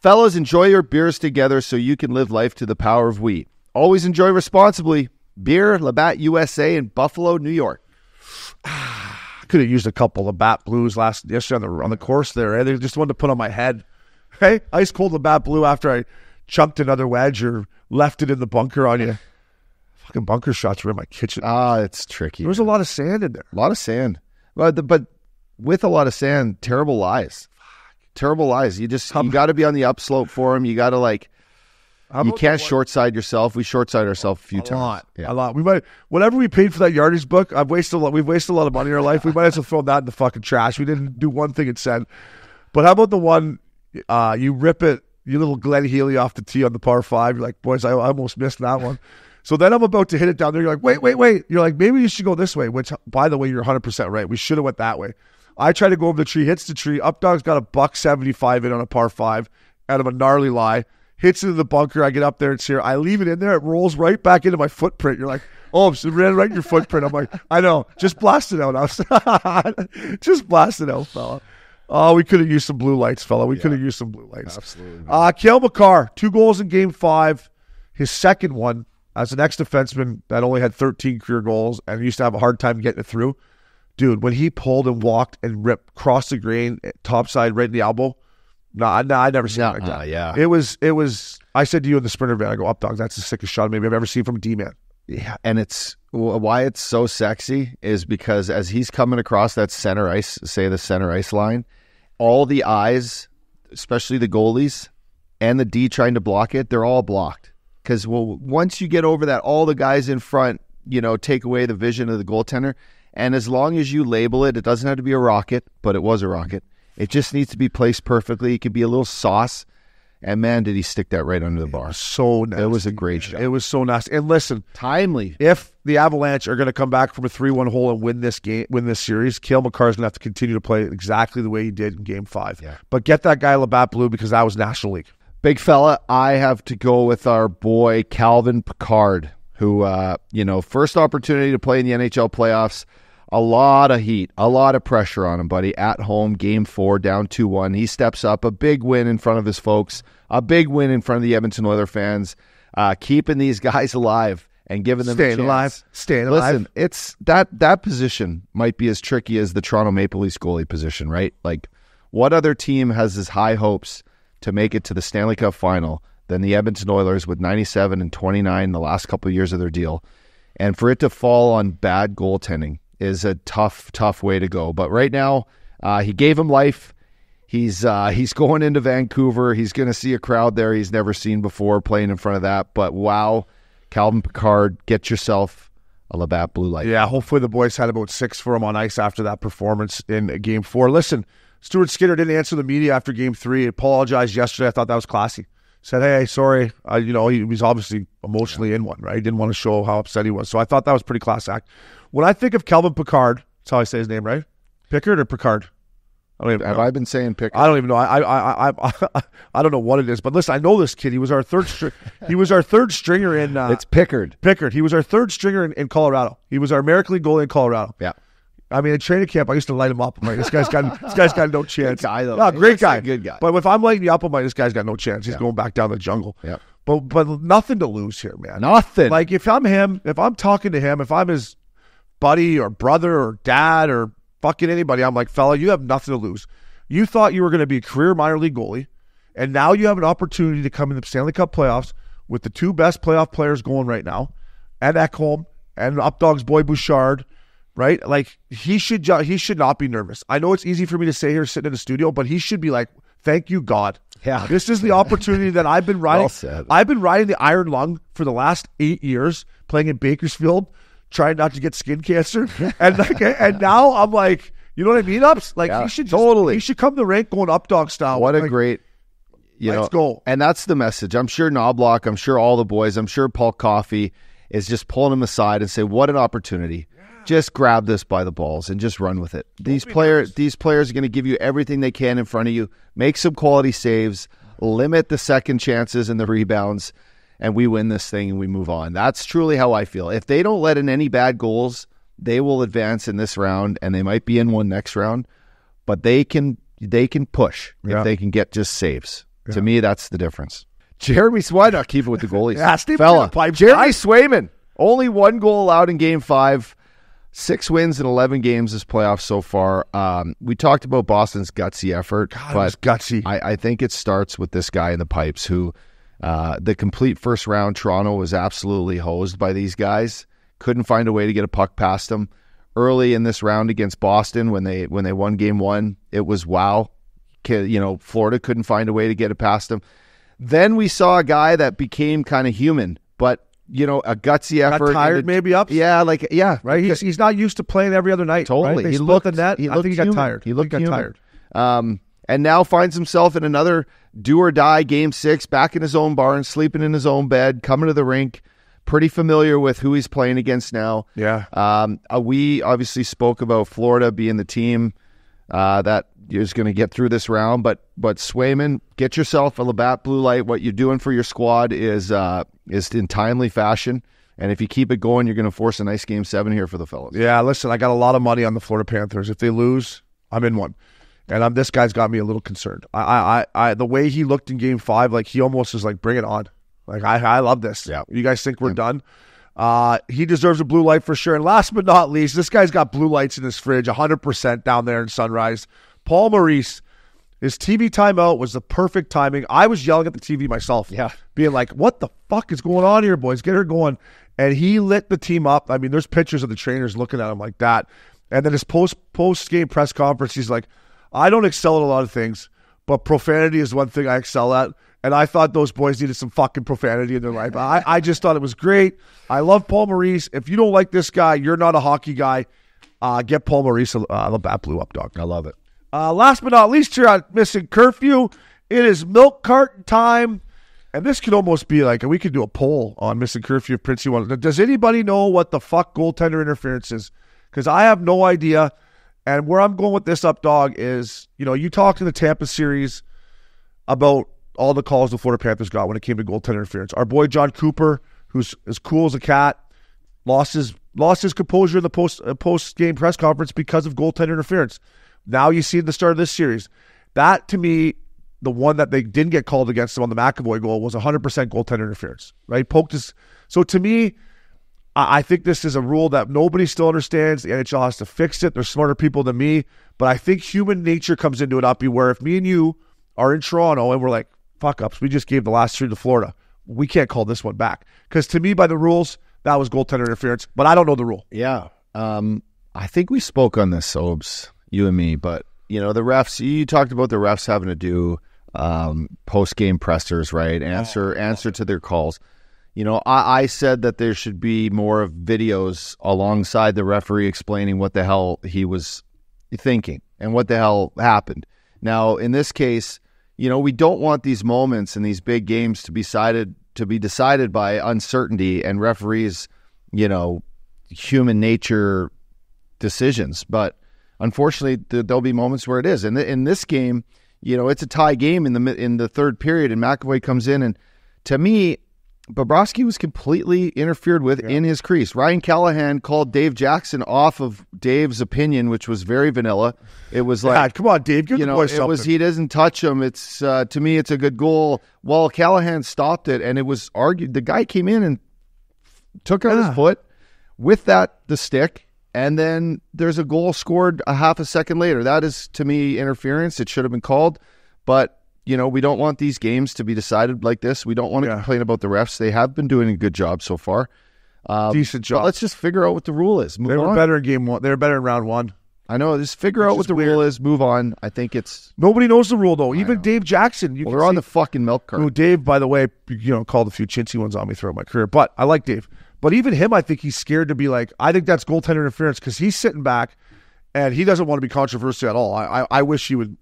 Speaker 6: Fellas, enjoy your beers together so you can live life to the power of we. Always enjoy responsibly. Beer, Labatt USA in Buffalo, New York. [sighs]
Speaker 2: I could have used a couple of bat blues last yesterday on the on the course there. Eh? They just wanted to put on my head. Hey, ice cold the bat blue after I chunked another wedge or left it in the bunker on you. Fucking bunker shots were in my kitchen.
Speaker 6: Ah, it's tricky.
Speaker 2: there was a lot of sand in there.
Speaker 6: A lot of sand. But, the- but with a lot of sand, terrible lies. Fuck. Terrible lies. You just you got to be on the upslope for them. You got to like you can't short side yourself. We short side ourselves a few
Speaker 2: a
Speaker 6: times.
Speaker 2: lot,
Speaker 6: Yeah.
Speaker 2: a lot. We might whatever we paid for that yardage book. I've wasted a lot. We've wasted a lot of money in our life. We might as well throw that in the fucking trash. We didn't do one thing it said. But how about the one uh, you rip it, you little Glenn Healy off the tee on the par five? You're like, boys, I almost missed that one. So then I'm about to hit it down there. You're like, wait, wait, wait. You're like, maybe you should go this way. Which, by the way, you're 100 percent right. We should have went that way. I try to go over the tree, hits the tree. Updog's got a buck 75 in on a par five out of a gnarly lie. Hits into the bunker. I get up there. It's here. I leave it in there. It rolls right back into my footprint. You're like, oh, it ran right in your footprint. I'm like, I know. Just blast it out. I was [laughs] just blast it out, fella. Oh, we could have used some blue lights, fella. We could have used some blue lights.
Speaker 6: Absolutely.
Speaker 2: Uh, Cale Makar, two goals in game five. His second one as an ex defenseman that only had 13 career goals and used to have a hard time getting it through. Dude, when he pulled and walked and ripped across the grain, eh, topside right in the elbow, nah, nah, I never seen it like that.
Speaker 6: yeah.
Speaker 2: It was, it was, I said to you in the sprinter van, I go, up dog, that's the sickest shot maybe I've ever seen from a D man.
Speaker 6: Yeah, and it's why it's so sexy is because as he's coming across that center ice, say the center ice line, all the eyes, especially the goalies and the D trying to block it, they're all blocked. Because well, once you get over that, all the guys in front, you know, take away the vision of the goaltender. And as long as you label it, it doesn't have to be a rocket, but it was a rocket. It just needs to be placed perfectly. It could be a little sauce. And man, did he stick that right under the bar.
Speaker 2: So nasty.
Speaker 6: It was a great shot.
Speaker 2: It was so nasty. And listen,
Speaker 6: Timely.
Speaker 2: if the Avalanche are going to come back from a three-one hole and win this game, win this series, Cale is going to have to continue to play exactly the way he did in Game Five.
Speaker 6: Yeah.
Speaker 2: But get that guy Labatt Blue because that was National League.
Speaker 6: Big fella, I have to go with our boy Calvin Pickard, who, uh, you know, first opportunity to play in the NHL playoffs. A lot of heat, a lot of pressure on him, buddy. At home, game four, down 2 1. He steps up, a big win in front of his folks, a big win in front of the Edmonton Oilers fans, uh, keeping these [laughs] guys alive and giving them a
Speaker 2: Staying alive, staying alive.
Speaker 6: Listen, it's that that position might be as tricky as the Toronto Maple Leafs goalie position, right? Like, what other team has as high hopes to make it to the Stanley Cup final than the Edmonton Oilers with 97 and 29 in the last couple of years of their deal? And for it to fall on bad goaltending is a tough, tough way to go. But right now, uh, he gave him life. He's uh, he's going into Vancouver. He's going to see a crowd there he's never seen before playing in front of that. But wow, Calvin Picard, get yourself a Labatt blue light.
Speaker 2: Yeah, hopefully the boys had about six for him on ice after that performance in Game Four. Listen, Stuart Skinner didn't answer the media after Game Three. Apologized yesterday. I thought that was classy. Said, "Hey, sorry." Uh, you know, he was obviously emotionally in one, right? He didn't want to show how upset he was. So I thought that was pretty class act. When I think of Kelvin Picard, that's how I say his name, right? Pickard or Picard? I don't even
Speaker 6: Have
Speaker 2: know.
Speaker 6: I been saying pick?
Speaker 2: I don't even know. I I I [laughs] I, I don't know what it is. But listen, I know this kid. He was our third. Stri- he was our third stringer in. Uh,
Speaker 6: it's Pickard.
Speaker 2: Pickard. He was our third stringer in, in Colorado. He was our American League goalie in Colorado.
Speaker 6: Yeah.
Speaker 2: I mean, at training camp, I used to light him up. I'm like, this guy's got this guy's got no [laughs] chance.
Speaker 6: guy, though.
Speaker 2: No, great guy,
Speaker 6: a good guy.
Speaker 2: But if I'm lighting you up, I'm like, this guy's got no chance. He's
Speaker 6: Yeah.
Speaker 2: going back down the jungle.
Speaker 6: Yeah.
Speaker 2: But but nothing to lose here, man.
Speaker 6: Nothing.
Speaker 2: Like if I'm him, if I'm talking to him, if I'm his buddy or brother or dad or fucking anybody, I'm like, fella, you have nothing to lose. You thought you were going to be a career minor league goalie, and now you have an opportunity to come in the Stanley Cup playoffs with the two best playoff players going right now, and Ekholm and Updog's boy Bouchard, right? Like he should ju- he should not be nervous. I know it's easy for me to say here sitting in the studio, but he should be like, thank you God.
Speaker 6: Yeah.
Speaker 2: This is the opportunity that I've been [laughs] riding.
Speaker 6: Well said.
Speaker 2: I've been riding the iron lung for the last eight years, playing in Bakersfield, trying not to get skin cancer, [laughs] and like, and now I'm like, you know what I mean? Ups, like
Speaker 6: Yeah,
Speaker 2: he should just-
Speaker 6: totally.
Speaker 2: he should come to rank going up dog style.
Speaker 6: What a
Speaker 2: Like,
Speaker 6: great, you
Speaker 2: Let's
Speaker 6: know,
Speaker 2: go.
Speaker 6: And that's the message. I'm sure Knoblauch, I'm sure all the boys, I'm sure Paul Coffey is just pulling him aside and say, "What an opportunity! Just grab this by the balls and just run with it." these players, these players are going to give you everything they can in front of you. Make some quality saves, limit the second chances and the rebounds, and we win this thing and we move on. That's truly how I feel. If they don't let in any bad goals, they will advance in this round, and they might be in one next round but they can they can push
Speaker 2: Yeah.
Speaker 6: if they can get just saves. To me, that's the difference. Jeremy Swayman, keep it with the goalies. [laughs]
Speaker 2: Yeah, Steve
Speaker 6: fella.
Speaker 2: Pipe-
Speaker 6: Jeremy Swayman, only one goal allowed in Game Five, six wins in eleven games this playoff so far. Um, we talked about Boston's gutsy effort,
Speaker 2: God, it
Speaker 6: but
Speaker 2: was gutsy.
Speaker 6: I, I think it starts with this guy in the pipes who uh, the complete first round Toronto was absolutely hosed by these guys. Couldn't find a way to get a puck past them. Early in this round against Boston, when they when they won Game One, it was wow. You know, Florida couldn't find a way to get it past them. Then we saw a guy that became kind of human, but you know, a gutsy
Speaker 2: got
Speaker 6: effort.
Speaker 2: tired, maybe up.
Speaker 6: Yeah, like yeah,
Speaker 2: right. He's, he's not used to playing every other night.
Speaker 6: Totally.
Speaker 2: right?
Speaker 6: He looked
Speaker 2: the net.
Speaker 6: He
Speaker 2: I
Speaker 6: looked
Speaker 2: think he got
Speaker 6: human.
Speaker 2: tired.
Speaker 6: He looked
Speaker 2: got
Speaker 6: human.
Speaker 2: tired.
Speaker 6: Um, and now finds himself in another do or die game six, back in his own barn, sleeping in his own bed, coming to the rink. Pretty familiar with who he's playing against now.
Speaker 2: Yeah.
Speaker 6: Um, uh, we obviously spoke about Florida being the team uh, that is going to get through this round, but but Swayman, get yourself a Labatt Blue Light. What you're doing for your squad is uh, is in timely fashion, and if you keep it going, you're going to force a nice game seven here for the fellas.
Speaker 2: Yeah, listen, I got a lot of money on the Florida Panthers. If they lose, I'm in one. And I'm this guy's got me a little concerned. I, I, I, I the way he looked in Game Five, like he almost is like, bring it on. Like I, I love this.
Speaker 6: Yeah.
Speaker 2: You guys think we're done? Uh, he deserves a blue light for sure. And last but not least, this guy's got blue lights in his fridge, 100% down there in Sunrise. Paul Maurice, his TV timeout was the perfect timing. I was yelling at the TV myself.
Speaker 6: Yeah.
Speaker 2: Being like, what the fuck is going on here, boys? Get her going. And he lit the team up. I mean, there's pictures of the trainers looking at him like that. And then his post post game press conference, he's like, I don't excel at a lot of things, but profanity is one thing I excel at. And I thought those boys needed some fucking profanity in their life. I, I just thought it was great. I love Paul Maurice. If you don't like this guy, you're not a hockey guy. Uh, get Paul Maurice uh, Labatt blue up dog.
Speaker 6: I love it.
Speaker 2: Uh, last but not least, here on Missin Curfew, it is milk carton time. And this could almost be like, we could do a poll on Missin Curfew if Princey wanted. Does anybody know what the fuck goaltender interference is? Because I have no idea. And where I'm going with this up, dog, is you know, you talked in the Tampa series about all the calls the Florida Panthers got when it came to goaltender interference. Our boy Jon Cooper, who's as cool as a cat, lost his lost his composure in the post uh, post game press conference because of goaltender interference. Now you see at the start of this series, that to me, the one that they didn't get called against him on the McAvoy goal was 100% goaltender interference. Right, poked his. So to me, I, I think this is a rule that nobody still understands. The NHL has to fix it. There's smarter people than me, but I think human nature comes into it. Up, where if me and you are in Toronto and we're like fuck ups, we just gave the last three to Florida. We can't call this one back because to me, by the rules, that was goaltender interference. But I don't know the rule.
Speaker 6: Yeah. Um, I think we spoke on this, Sobes, you and me, but you know, the refs you talked about the refs having to do um, post game pressers, right? Answer answer to their calls. You know, I, I said that there should be more of videos alongside the referee explaining what the hell he was thinking and what the hell happened. Now, in this case, you know, we don't want these moments in these big games to be decided to be decided by uncertainty and referees, you know, human nature decisions. But unfortunately, th- there'll be moments where it is. And in this game, you know, it's a tie game in the in the third period, and McAvoy comes in, and to me, Bobrovsky was completely interfered with in his crease. Ryan Callahan called Dave Jackson off of Dave's opinion, which was very vanilla. It was like,
Speaker 2: God, come on, Dave, give
Speaker 6: you
Speaker 2: the
Speaker 6: know,
Speaker 2: boy
Speaker 6: it
Speaker 2: something.
Speaker 6: was he doesn't touch him. It's uh, to me, it's a good goal. Well, Callahan stopped it, and it was argued. The guy came in and took out
Speaker 2: Yeah.
Speaker 6: his foot with that the stick, and then there's a goal scored a half a second later. That is to me interference. It should have been called, but you know we don't want these games to be decided like this. We don't want to
Speaker 2: Yeah.
Speaker 6: complain about the refs. They have been doing a good job so far. Um,
Speaker 2: Decent job.
Speaker 6: let's just figure out what the rule is. Move
Speaker 2: They were
Speaker 6: on.
Speaker 2: better in game one. They were better in round one.
Speaker 6: I know. Just figure out what the rule is. Move on. I think it's.
Speaker 2: Nobody knows the rule though. Even Dave Jackson. You
Speaker 6: Well, they're on the fucking milk cart.
Speaker 2: Who Dave, by the way, you know, called a few chintzy ones on me throughout my career. But I like Dave. But even him, I think he's scared to be like, I think that's goaltender interference because he's sitting back and he doesn't want to be controversial at all. I, I, I wish he would.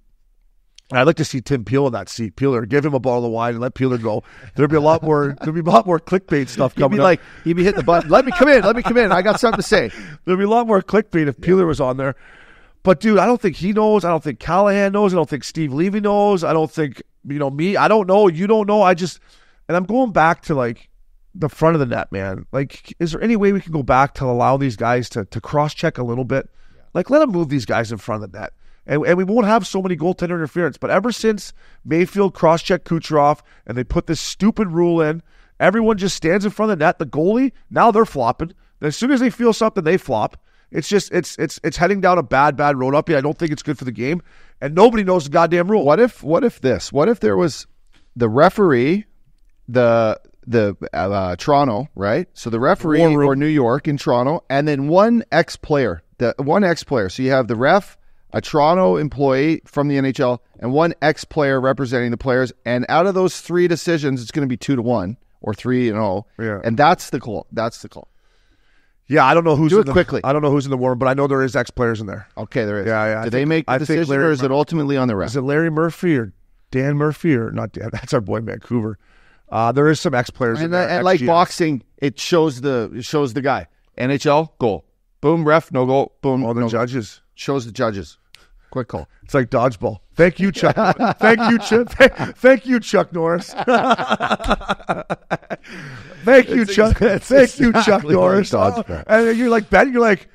Speaker 2: I'd like to see Tim Peel in that seat. Peeler, give him a bottle of wine and let Peeler go. There'd be a lot more. There'd be a lot more clickbait stuff
Speaker 6: He'd
Speaker 2: coming
Speaker 6: be
Speaker 2: up.
Speaker 6: like, he'd be hitting the button. Let me come in. Let me come in. I got something to say.
Speaker 2: There'd be a lot more clickbait if Peeler was on there. But dude, I don't think he knows. I don't think Callahan knows. I don't think Steve Levy knows. I don't think you know me. I don't know. You don't know. I just and I'm going back to like the front of the net, man. Like, is there any way we can go back to allow these guys to to cross check a little bit? Like, let them move these guys in front of the net. And, and we won't have so many goaltender interference. But ever since Mayfield cross checked Kucherov and they put this stupid rule in, everyone just stands in front of the net. The goalie, now they're flopping. As soon as they feel something, they flop. It's just it's it's it's heading down a bad bad road up here. I don't think it's good for the game, and nobody knows the goddamn rule.
Speaker 6: What if? What if this? What if there was the referee, the the uh, uh, Toronto, right? So the referee or New York in Toronto, and then one ex player, the one ex player. So you have the ref, a Toronto employee from the NHL, and one ex player representing the players. And out of those three decisions, it's going to be two to one or three and oh.
Speaker 2: Yeah.
Speaker 6: And that's the call. That's the call.
Speaker 2: Yeah, I don't know who's
Speaker 6: Do
Speaker 2: in
Speaker 6: it
Speaker 2: the,
Speaker 6: quickly.
Speaker 2: I don't know who's in the war room, but I know there is ex players in there.
Speaker 6: Okay, there is.
Speaker 2: Yeah, yeah,
Speaker 6: Do they make the
Speaker 2: I think
Speaker 6: decision,
Speaker 2: Larry
Speaker 6: or is it ultimately on the ref?
Speaker 2: Is it Larry Murphy or Dan Murphy or not Dan? [laughs] That's our boy Vancouver. Uh, there is some ex players in
Speaker 6: And,
Speaker 2: there.
Speaker 6: and like boxing, it shows the it shows the guy. NHL goal, boom, ref, no goal, boom,
Speaker 2: all the
Speaker 6: no,
Speaker 2: judges.
Speaker 6: shows the judges. Quick call.
Speaker 2: It's like dodgeball. Thank you, Chuck. [laughs] thank you, Chuck. Thank, thank you, Chuck Norris. [laughs] thank you,
Speaker 6: It's
Speaker 2: Chuck.
Speaker 6: ex-
Speaker 2: Thank you, Chuck
Speaker 6: exactly like
Speaker 2: Norris.
Speaker 6: dodgeball.
Speaker 2: Oh, and then you're like Ben. You're like,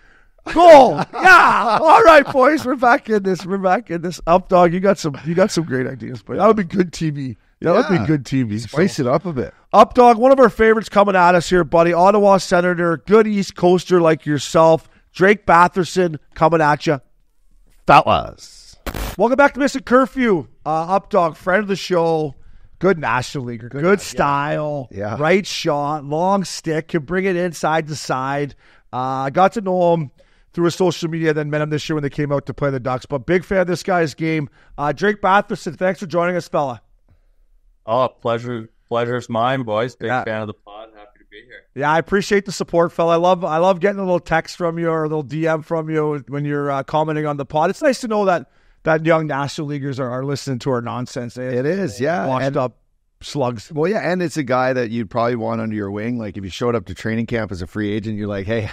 Speaker 2: goal. yeah. All right, boys. We're back in this. We're back in this. Up dog. You got some. You got some great ideas, but that would be good TV. That would be good TV. So-
Speaker 6: Spice it up a bit.
Speaker 2: Up dog, one of our favorites coming at us here, buddy. Ottawa Senator, good East Coaster like yourself. Drake Batherson coming at you.
Speaker 6: Fellas.
Speaker 2: Welcome back to Missin Curfew. Uh, up dog, friend of the show. Good National Leaguer. Good, style.
Speaker 6: Yeah.
Speaker 2: Right shot. Long stick. Can bring it inside to side. Uh, I got to know him through his social media, then met him this year when they came out to play the Ducks. But big fan of this guy's game. Uh, Drake Batherson, thanks for joining us, fella.
Speaker 5: Oh, pleasure, pleasure's mine, boys. Big
Speaker 2: Yeah.
Speaker 5: fan of the pod. Happy be here.
Speaker 2: Yeah, I appreciate the support, fella. I love I love getting a little text from you or a little DM from you when you're uh, commenting on the pod. It's nice to know that that young National Leaguers are, are listening to our nonsense. They
Speaker 6: It is, yeah.
Speaker 2: washed
Speaker 6: And-
Speaker 2: up slugs.
Speaker 6: Well, yeah, and it's a guy that you'd probably want under your wing. Like if you showed up to training camp as a free agent, you're like, hey,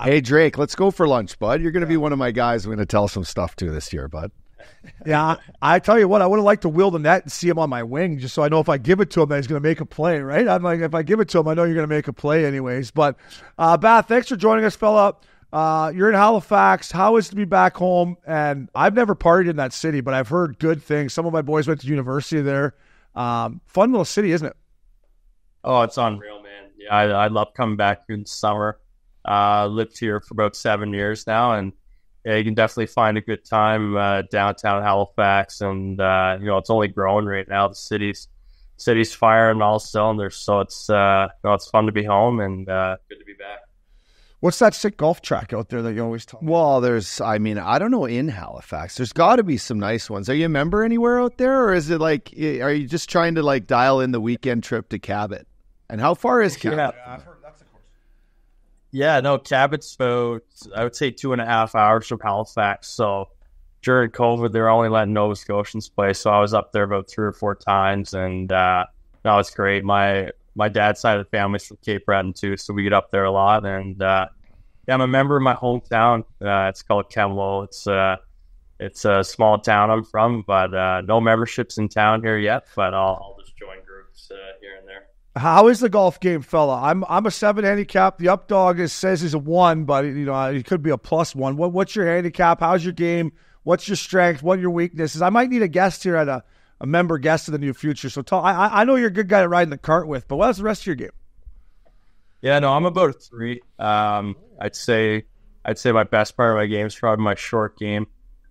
Speaker 6: hey, Drake, let's go for lunch, bud. You're going to be one of my guys. I'm going to tell some stuff to this year, bud. [laughs]
Speaker 2: Yeah, I tell you what, I would have liked to wheel the net and see him on my wing, just so I know if I give it to him, that he's going to make a play. Right? I'm like, if I give it to him, I know you're going to make a play, anyways. But uh, Bath, thanks for joining us, fella. Uh, you're in Halifax. How is it to be back home? And I've never partied in that city, but I've heard good things. Some of my boys went to university there. Um, fun little city, isn't it?
Speaker 5: Oh, it's unreal, man. Yeah, I, I love coming back in summer. Uh, lived here for about seven years now, and yeah, you can definitely find a good time uh, downtown Halifax. And uh, you know, it's only growing right now. The city's city's firing all cylinders, so it's uh, you know, it's fun to be home and uh, good to be back.
Speaker 2: What's that sick golf track out there that you always talk?
Speaker 6: Well, there's, I mean, I don't know in Halifax. There's got to be some nice ones. Are you a member anywhere out there, or is it like, are you just trying to like dial in the weekend trip to Cabot? And how far is Cabot?
Speaker 5: Yeah. Yeah, no, Cabot's about I would say two and a half hours from Halifax. So during COVID, they were only letting Nova Scotians play, so I was up there about three or four times, and uh, no, it's great. My my dad's side of the family's from Cape Breton too, so we get up there a lot. And uh, yeah, I'm a member of my hometown. Uh, it's called Kemlo. It's uh, it's a small town I'm from, but uh, no memberships in town here yet. But I'll, I'll just join groups uh, here and.
Speaker 2: How is the golf game, fella? I'm I'm a seven handicap. The up dog is, says he's a one, but you know it could be a plus one. What what's your handicap? How's your game? What's your strength? What are your weaknesses? I might need a guest here at a, a member guest in the near future. So tell, I I- know you're a good guy to ride in the cart with, but what's the rest of your game?
Speaker 5: Yeah, no, I'm about a three. Um, I'd say I'd say my best part of my game is probably my short game.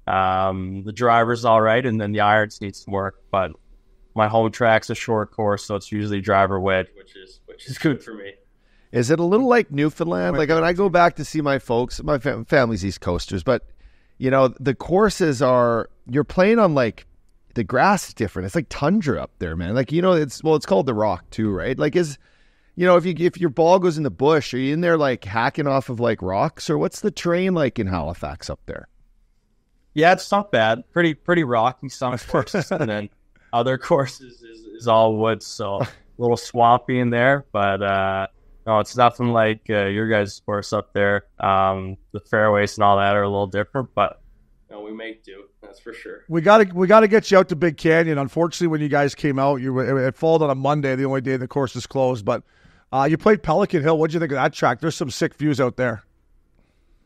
Speaker 5: Um, the driver's all right, and then the irons need some work. But my home track's a short course, so it's usually driver wedge, which is which is good for me.
Speaker 6: Is it a little like Newfoundland? Like when I go back to see my folks, my fam- family's East Coasters, but you know the courses are you're playing on like the grass is different. It's like tundra up there, man. Like you know, it's well, it's called the rock too, right? Like is you know if you if your ball goes in the bush, are you in there like hacking off of like rocks, or what's the terrain like in Halifax up there?
Speaker 5: Yeah, it's not bad. Pretty pretty rocky some courses, and then other courses is, is all woods, so a [laughs] little swampy in there. But uh, no, it's nothing like uh, your guys' course up there. Um, the fairways and all that are a little different, but you know, we make do. That's for sure.
Speaker 2: We got to we got to get you out to Big Canyon. Unfortunately, when you guys came out, you were, it followed on a Monday, the only day the course is closed. But uh, you played Pelican Hill. What'd you think of that track? There's some sick views out there.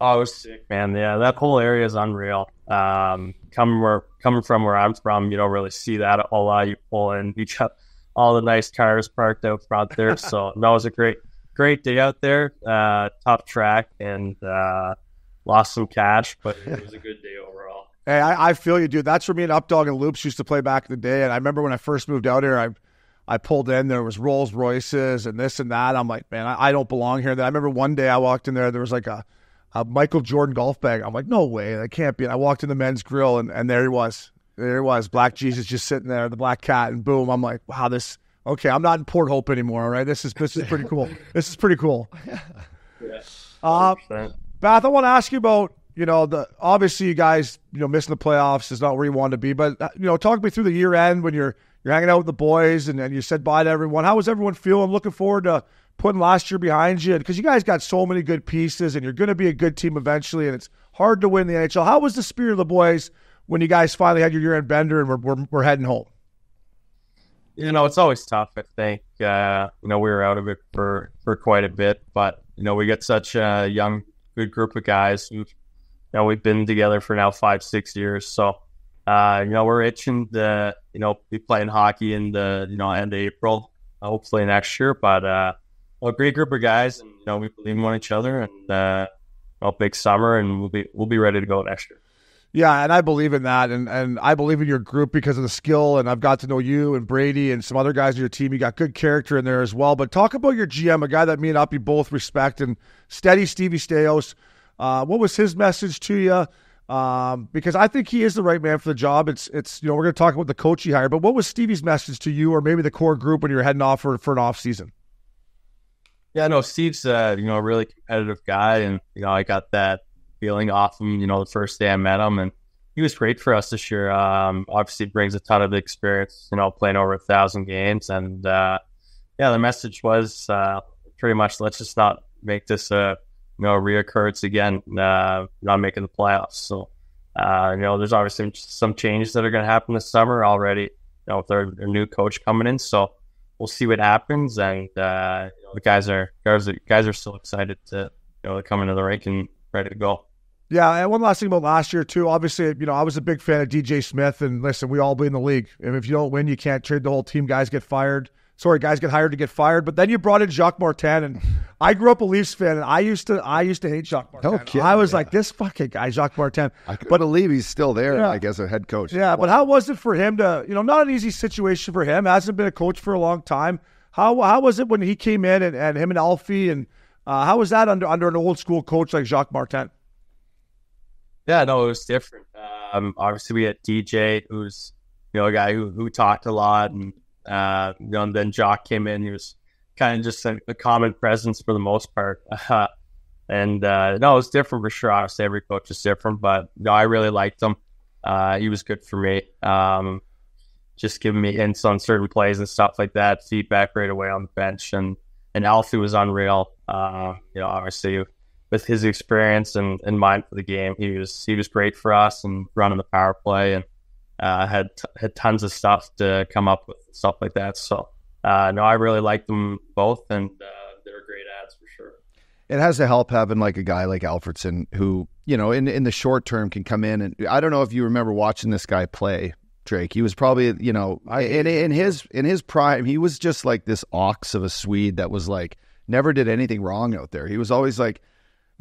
Speaker 5: Oh, it was sick, man. Yeah, that whole area is unreal. Um, coming where coming from where I'm from, you don't really see that a lot. You pull in, you got all the nice cars parked out front there. So [laughs] that was a great, great day out there. Uh, tough track and uh, lost some cash, but [laughs] it was a good day overall.
Speaker 2: Hey, I, I feel you, dude. That's where me and Updog and Loops used to play back in the day. And I remember when I first moved out here, I I pulled in, there was Rolls Royces and this and that. I'm like, man, I, I don't belong here. Then I remember one day I walked in there, there was like a, a Michael Jordan golf bag. I'm like, no way, that can't be. And I walked in the men's grill and, and there he was. There he was, Black Jesus just sitting there, the black cat, and boom. I'm like, wow, this okay, I'm not in Port Hope anymore, all right? This is this is pretty cool. [laughs] This is pretty cool.
Speaker 5: Yeah,
Speaker 2: Uh,
Speaker 5: 100%.
Speaker 2: Bath, I want to ask you about you know the obviously you guys you know missing the playoffs is not where you want to be, but uh, you know talk me through the year end when you're you're hanging out with the boys and, and you said bye to everyone. How was everyone feeling? Looking forward to putting last year behind you because you guys got so many good pieces and you're going to be a good team eventually, and it's hard to win the NHL. How was the spirit of the boys when you guys finally had your year end bender and we're, we're, we're heading home?
Speaker 5: you know, it's always tough. I think uh, you know we were out of it for for quite a bit, but you know we got such a young, good group of guys who, you know, we've been together for now five, six years. So, uh, you know, we're itching to you know be playing hockey in the you know end of April, uh, hopefully next year. But uh, a great group of guys, and you know we believe in one each other, and uh, well, big summer, and we'll be we'll be ready to go next year.
Speaker 2: Yeah, and I believe in that, and and I believe in your group because of the skill, and I've got to know you and Brady and some other guys on your team. You got good character in there as well. But talk about your GM, a guy that me and Uppy both respect, and steady Stevie Staios. Uh, what was his message to you? Um, because I think he is the right man for the job. It's it's you know we're going to talk about the coach he hired, but what was Stevie's message to you, or maybe the core group when you're heading off for, for an off season?
Speaker 5: Yeah, no, Steve's uh, you know a really competitive guy, and you know I got that feeling off him. You know, the first day I met him, and he was great for us this year. Um, obviously, brings a ton of experience. You know, playing over a thousand games, and uh, yeah, the message was uh, pretty much let's just not make this a you know, reoccurrence again, uh, not making the playoffs. So, uh, you know, there's obviously some changes that are going to happen this summer already, you know, with their, new coach coming in. So we'll see what happens. And, uh, the guys are, guys are, guys are still excited to, you know, come into the rink and ready to go.
Speaker 2: Yeah, and one last thing about last year too. Obviously, you know, I was a big fan of DJ Smith, and listen, we all be in the league. And if you don't win, you can't trade the whole team. Guys get fired sorry, guys get hired to get fired. But then you brought in Jacques Martin, and I grew up a Leafs fan, and I used to I used to hate Jacques Martin.
Speaker 6: Okay,
Speaker 2: I was yeah. like this fucking guy, Jacques Martin.
Speaker 6: I but believe he's still there, yeah. like as a head coach.
Speaker 2: Yeah, but how was it for him to, you know, not an easy situation for him. Hasn't been a coach for a long time. How how was it when he came in and, and him and Alfie and uh, how was that under under an old school coach like Jacques Martin?
Speaker 5: Yeah, no, it was different. Um, obviously, we had DJ, who's you know a guy who who talked a lot and uh, you know, and then Jacques came in. He was kind of just a, a, common presence for the most part. [laughs] And uh, no, it was different for sure. Obviously, every coach is different, but no, I really liked him. Uh, he was good for me. Um, just giving me hints on certain plays and stuff like that, feedback right away on the bench, and and Alfie was unreal. Uh, you know, obviously with his experience and, and mind for the game, he was he was great for us and running the power play and uh, had had tons of stuff to come up with stuff like that. So uh, no, I really like them both, and uh, they're great ads for sure.
Speaker 6: It has to help having like a guy like Alfredsson who you know in in the short term can come in and I don't know if you remember watching this guy play. Drake. He was probably, you know, in, in his in his prime, he was just like this ox of a Swede that was like never did anything wrong out there. He was always like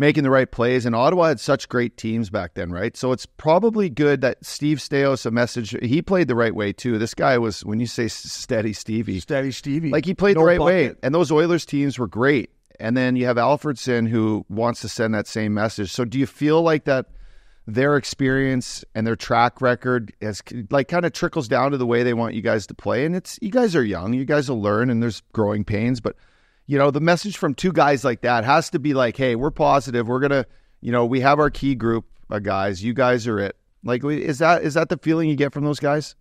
Speaker 6: making the right plays. And Ottawa had such great teams back then, right? So it's probably good that Steve Staios, a message, he played the right way too. This guy was, when you say steady Stevie,
Speaker 2: steady Stevie,
Speaker 6: like he played no the right bucket. way. And those Oilers teams were great. And then you have Alfredsson who wants to send that same message. So do you feel like that? Their experience and their track record has like kind of trickles down to the way they want you guys to play. And it's you guys are young, you guys will learn, and there's growing pains. But you know, the message from two guys like that has to be like, hey, we're positive. We're gonna, you know, we have our key group of guys. You guys are it. Like, is that is that the feeling you get from those guys?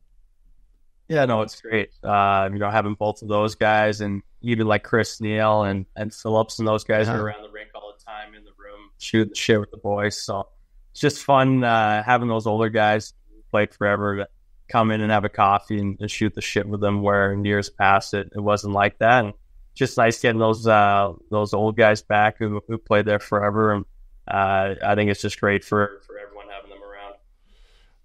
Speaker 5: Yeah, no, it's great. Uh, you know, having both of those guys and even like Chris Neil and and Phillips and those guys are around the rink all the time in the room, shooting the shit with the boys. So it's just fun uh, having those older guys played forever to come in and have a coffee and, and, shoot the shit with them. Where in years past it, it wasn't like that. And just nice getting those uh, those old guys back who, who played there forever, and uh, I think it's just great for, for everyone having them around.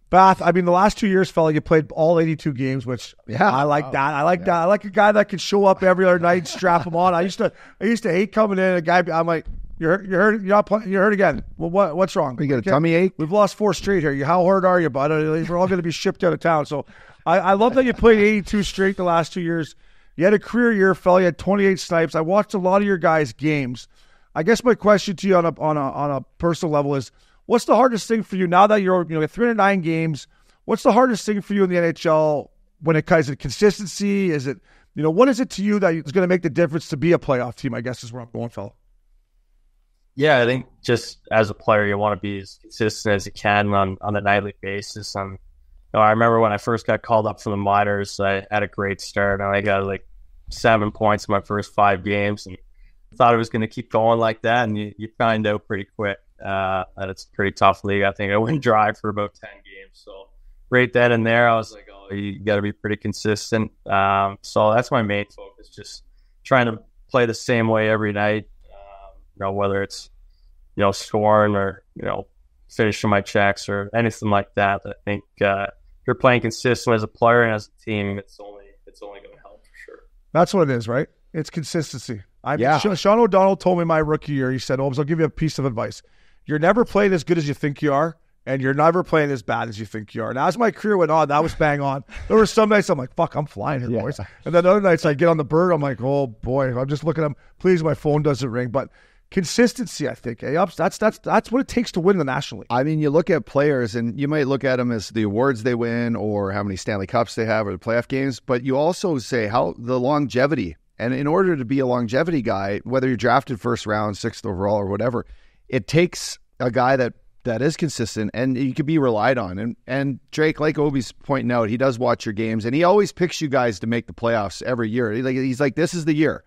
Speaker 2: Bath, I mean, the last two years, fella, you played all 82 games, which yeah, I like wow. that. I like yeah. that. I like a guy that can show up every other night, strap him on. I used to, I used to hate coming in. A guy, I'm like, you're you're hurt, you're, not play, you're hurt again. Well, what, what's wrong?
Speaker 6: You got a tummy ache?
Speaker 2: We've lost four straight here. You, How hard are you, bud? We're all going to be shipped out of town. So, I, I love that you played 82 straight the last two years. You had a career year, fella. You had 28 snipes. I watched a lot of your guys' games. I guess my question to you on a on a on a personal level is, what's the hardest thing for you now that you're you know 309 games? What's the hardest thing for you in the NHL when it comes to consistency? Is it you know what is it to you that is going to make the difference to be a playoff team? I guess is where I'm going, fella.
Speaker 5: Yeah, I think just as a player, you want to be as consistent as you can on on a nightly basis. And know, I remember when I first got called up from the minors, I had a great start and I got like seven points in my first five games and thought it was going to keep going like that. And you, you find out pretty quick uh, that it's a pretty tough league. I think I went [laughs] dry for about 10 games. So right then and there, I was like, oh, you got to be pretty consistent. Um, so that's my main focus, just trying to play the same way every night. Um, you know, whether it's, you know, scoring or, you know, finishing my checks or anything like that. I think uh, you're playing consistent as a player and as a team, it's only it's only going to help for sure.
Speaker 2: That's what it is, right? It's consistency. I, yeah. Sean O'Donnell told me my rookie year. He said, "Holmes, I'll give you a piece of advice. You're never playing as good as you think you are." And you're never playing as bad as you think you are. Now, as my career went on, that was bang on. There were some nights I'm like, "Fuck, I'm flying here, yeah. boys," and then other nights I get on the bird, I'm like, "Oh boy, I'm just looking at. Him. Please, my phone doesn't ring." But consistency. I think. Eh? That's that's that's what it takes to win the National League.
Speaker 6: I mean, you look at players and you might look at them as the awards they win or how many Stanley Cups they have or the playoff games, but you also say how the longevity. And in order to be a longevity guy, whether you're drafted first round, sixth overall, or whatever, it takes a guy that that is consistent and you can be relied on. And and Drake, like Obi's pointing out, he does watch your games and he always picks you guys to make the playoffs every year. He, like he's like, this is the year.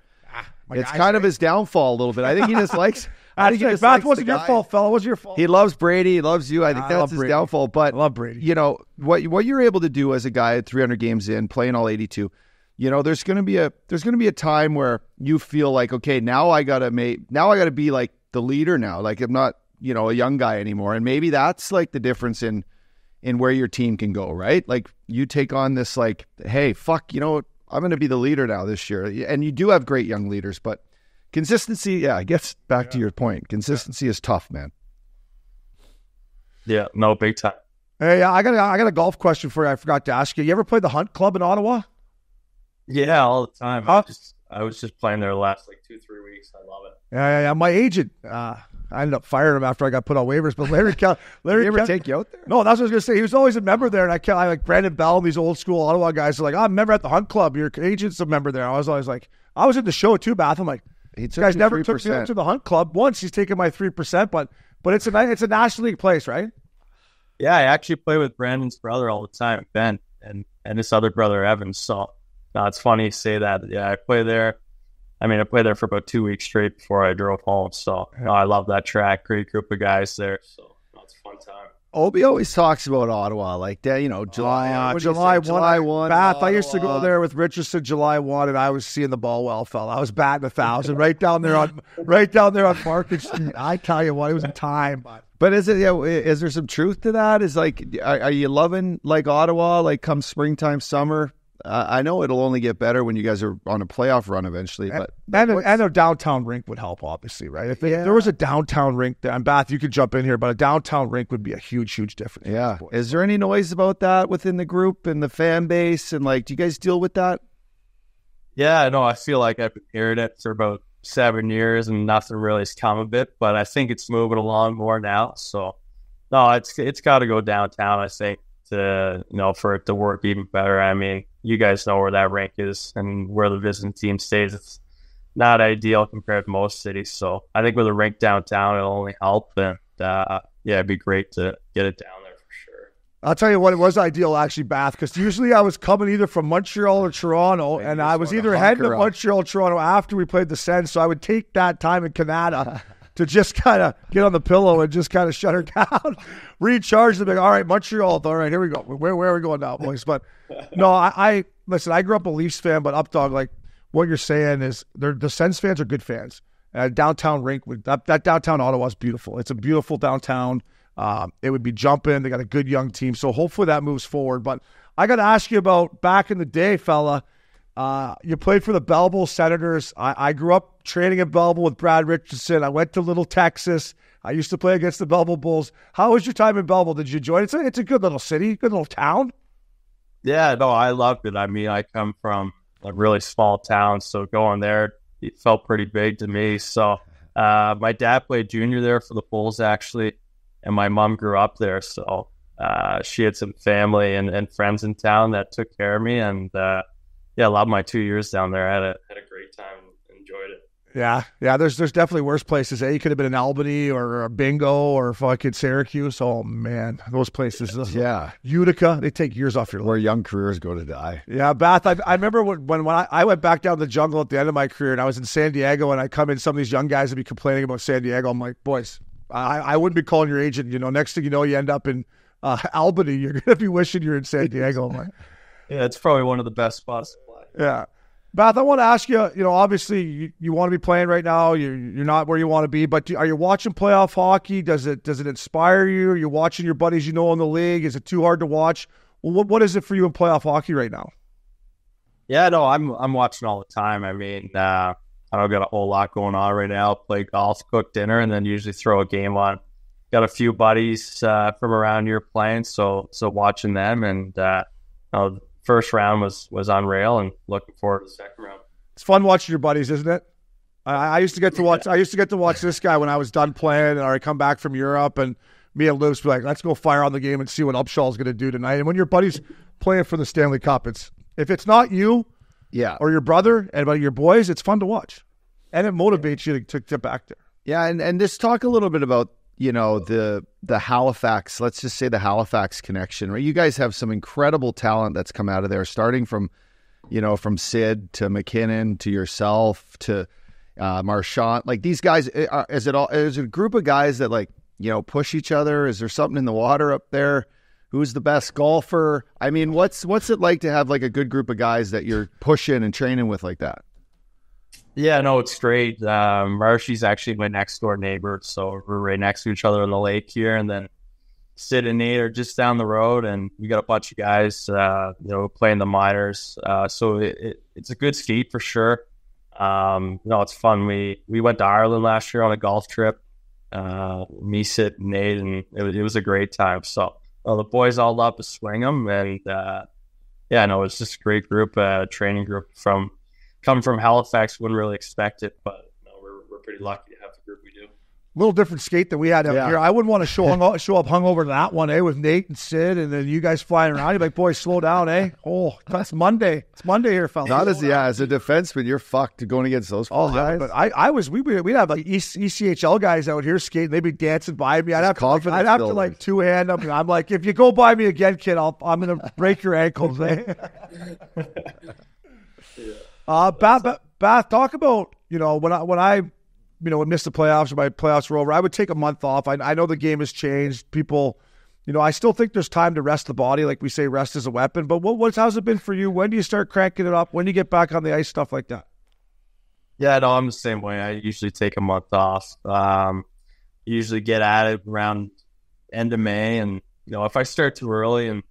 Speaker 6: It's kind of his downfall a little bit. I think he [laughs] just likes. I think he just
Speaker 2: wasn't your
Speaker 6: guy.
Speaker 2: fault, fella. Wasn't your fault.
Speaker 6: He loves Brady. He loves you. I think
Speaker 2: I
Speaker 6: that's his
Speaker 2: Brady.
Speaker 6: downfall. But
Speaker 2: I love Brady.
Speaker 6: You know what? What you're able to do as a guy at 300 games in, playing all 82. You know, there's going to be a there's going to be a time where you feel like, okay, now I gotta make now I gotta be like the leader now. Like I'm not you know a young guy anymore, and maybe that's like the difference in in where your team can go. Right? Like you take on this like, hey, fuck, you know, what? I'm going to be the leader now this year, and you do have great young leaders, but consistency, yeah, I guess back to your point, consistency is tough, man.
Speaker 5: Yeah, no, big time.
Speaker 2: Hey, I got a, I got a golf question for you. I forgot to ask you. You ever played the Hunt Club in Ottawa?
Speaker 5: Yeah, all the time.
Speaker 2: Huh?
Speaker 5: I, just, I was just playing there the last like two, three weeks. I love it.
Speaker 2: Yeah, yeah, yeah. My agent, uh, I ended up firing him after I got put on waivers. But Larry, Kel- [laughs] Larry,
Speaker 6: Did he ever
Speaker 2: Kel-
Speaker 6: take you out there?
Speaker 2: No, that's what I was gonna say. He was always a member there, and I, kept, I like Brandon Bell and these old school Ottawa guys are like, oh, "I'm a member at the Hunt Club. Your agent's a member there." I was always like, I was in the show too, Bath. I'm like,
Speaker 6: He took
Speaker 2: guy's never took me
Speaker 6: 3%.
Speaker 2: out to the Hunt Club once. He's taken my three percent, but but it's a it's a National League place, right?
Speaker 5: Yeah, I actually play with Brandon's brother all the time, Ben, and and his other brother Evan. So, no, it's funny you say that. Yeah, I play there. I mean, I played there for about two weeks straight before I drove home. So, no, I love that track. Great group of guys there. So, no, it's a fun time.
Speaker 6: Obi always talks about Ottawa like that, you know, July,
Speaker 2: Uh,
Speaker 6: what do you
Speaker 2: July one.
Speaker 6: July one.
Speaker 2: Bath. I used to go there with Richardson July one, and I was seeing the ball well, fella. I was batting a thousand right down there on [laughs] right down there on Market Street. I tell you what, it was a time. But
Speaker 6: But is it? Yeah, is there some truth to that? Is like, are, are you loving like Ottawa? Like come springtime, summer? Uh, I know it'll only get better when you guys are on a playoff run eventually. But
Speaker 2: and a, and a downtown rink would help, obviously, right? If, it- if there was a downtown rink, there, and Bath, you could jump in here, but a downtown rink would be a huge, huge difference.
Speaker 6: yeah, is there any noise about that within the group and the fan base? And like, do you guys deal with that?
Speaker 5: Yeah, no, I feel like I've been hearing it for about seven years and nothing really has come of it, but I think it's moving along more now. So, no, it's it's got to go downtown. I think to you know for it to work even better. I mean, you guys know where that rank is and where the visiting team stays. It's not ideal compared to most cities. So, I think with a rank downtown, it'll only help. And uh, yeah, it'd be great to get it down there for sure.
Speaker 2: I'll tell you what, it was ideal actually, Bath, because usually I was coming either from Montreal or Toronto, and I was
Speaker 6: wanted to
Speaker 2: either heading to. Montreal or Toronto after we played the Sens, so I would take that time in Canada [laughs] to just kind of get on the pillow and just kind of shut her [laughs] down, recharge, the big. all right, Montreal, all right, here we go. Where, where are we going now, boys? But no, I, I listen, I grew up a Leafs fan, but Updog, like what you're saying is the Sens fans are good fans. Uh, downtown rink, with that, that downtown Ottawa is beautiful. It's a beautiful downtown. Um, it would be jumping. They got a good young team, so hopefully that moves forward. But I got to ask you about back in the day, fella. Uh, you played for the Belleville Senators. I, I grew up training at Belleville with Brad Richardson. I went to Little Texas. I used to play against the Belleville Bulls. How was your time in Belleville? Did you enjoy it? It's a, it's a good little city, good little town.
Speaker 5: Yeah, no, I loved it. I mean, I come from a really small town, so going there it felt pretty big to me. So, uh, my dad played junior there for the Bulls actually, and my mom grew up there. So, uh, she had some family and, and friends in town that took care of me, and uh, yeah, I loved my two years down there. I had a had a great.
Speaker 2: Yeah, yeah. There's there's definitely worse places. Eh? You could have been in Albany or, or Bingo or fucking Syracuse. Oh man, those places.
Speaker 6: Yeah,
Speaker 2: Utica, they take years off your life.
Speaker 6: where young careers go to die.
Speaker 2: Yeah, Bath. I, I remember when when, when I, I went back down the jungle at the end of my career, and I was in San Diego, and I come in. Some of these young guys would be complaining about San Diego. I'm like, boys, I, I wouldn't be calling your agent. You know, next thing you know, you end up in uh, [laughs] Albany. You're gonna be wishing you're in San [laughs] Diego. I'm like,
Speaker 5: Yeah, it's probably one of the best spots
Speaker 2: yeah. Bath, I want to ask you. You know, obviously, you, you want to be playing right now. You're you're not where you want to be, but do, are you watching playoff hockey? Does it does it inspire you? Are you watching your buddies you know in the league? Is it too hard to watch? What what is it for you in playoff hockey right now?
Speaker 5: Yeah, no, I'm I'm watching all the time. I mean, uh, I don't got a whole lot going on right now. Play golf, cook dinner, and then usually throw a game on. Got a few buddies uh, from around here playing, so so watching them, and uh, you know, first round was was on rail, and looking forward to the second round.
Speaker 2: It's fun watching your buddies, isn't it? I, I used to get to watch. I used to get to watch this guy when I was done playing, or I come back from Europe, and me and Loops be like, "Let's go fire on the game and see what Upshall's going to do tonight." And when your buddies playing for the Stanley Cup, it's if it's not you
Speaker 6: Yeah.
Speaker 2: or your brother and about your boys, it's fun to watch, and it motivates you to, to get back there.
Speaker 6: Yeah, and and just talk a little bit about you know the the Halifax. Let's just say the Halifax connection. Right, you guys have some incredible talent that's come out of there, starting from you know from Sid to MacKinnon to yourself to uh, Marchand. Like these guys, eh, is it all? Is it a group of guys that like you know push each other? Is there something in the water up there? Who's the best golfer? I mean, what's what's it like to have like a good group of guys that you're pushing and training with like that?
Speaker 5: Yeah, no, it's great. Um, Marshy's actually my next door neighbor, so we're right next to each other on the lake here. And then Sid and Nate are just down the road, and we got a bunch of guys, uh, you know, playing the minors. Uh, so it, it, it's a good skate for sure. Um, no, it's fun. We we went to Ireland last year on a golf trip. Uh, me, Sid, Nate, and it was, it was a great time. So uh, the boys all love to swing them, and uh, yeah, no, it's just a great group, uh, training group from coming from Halifax, wouldn't really expect it, but no, we're, we're pretty lucky to have the group we do.
Speaker 2: A little different skate than we had out
Speaker 6: Yeah.
Speaker 2: here. I wouldn't want to show hung, [laughs] show up hungover to that one, eh? With Nate and Sid, and then you guys flying around. You're like, boys, slow down, eh? [laughs] Oh, that's Monday. It's Monday here, fellas.
Speaker 6: Not as yeah, as a defenseman, you're fucked going against those
Speaker 2: Oh,
Speaker 6: guys.
Speaker 2: but I, I was we would we'd have like ECHL guys out here skating. They'd be dancing by me. I'd have to, like,
Speaker 6: confidence
Speaker 2: I'd have to like two hand them. I'm like, if you go by me again, kid, I'll, I'm gonna break your ankles. Eh? [laughs] uh, Bath, Bath, Bath, talk about you know when I when I you know would miss the playoffs or my playoffs were over, I would take a month off. I, I know the game has changed. People, you know, I still think there's time to rest the body, like we say, rest is a weapon. But what what's how's it been for you? When do you start cranking it up? When do you get back on the ice? Stuff like that.
Speaker 5: Yeah, no, I'm the same way. I usually take a month off. Um, usually get at it around end of May, and you know, if I start too early and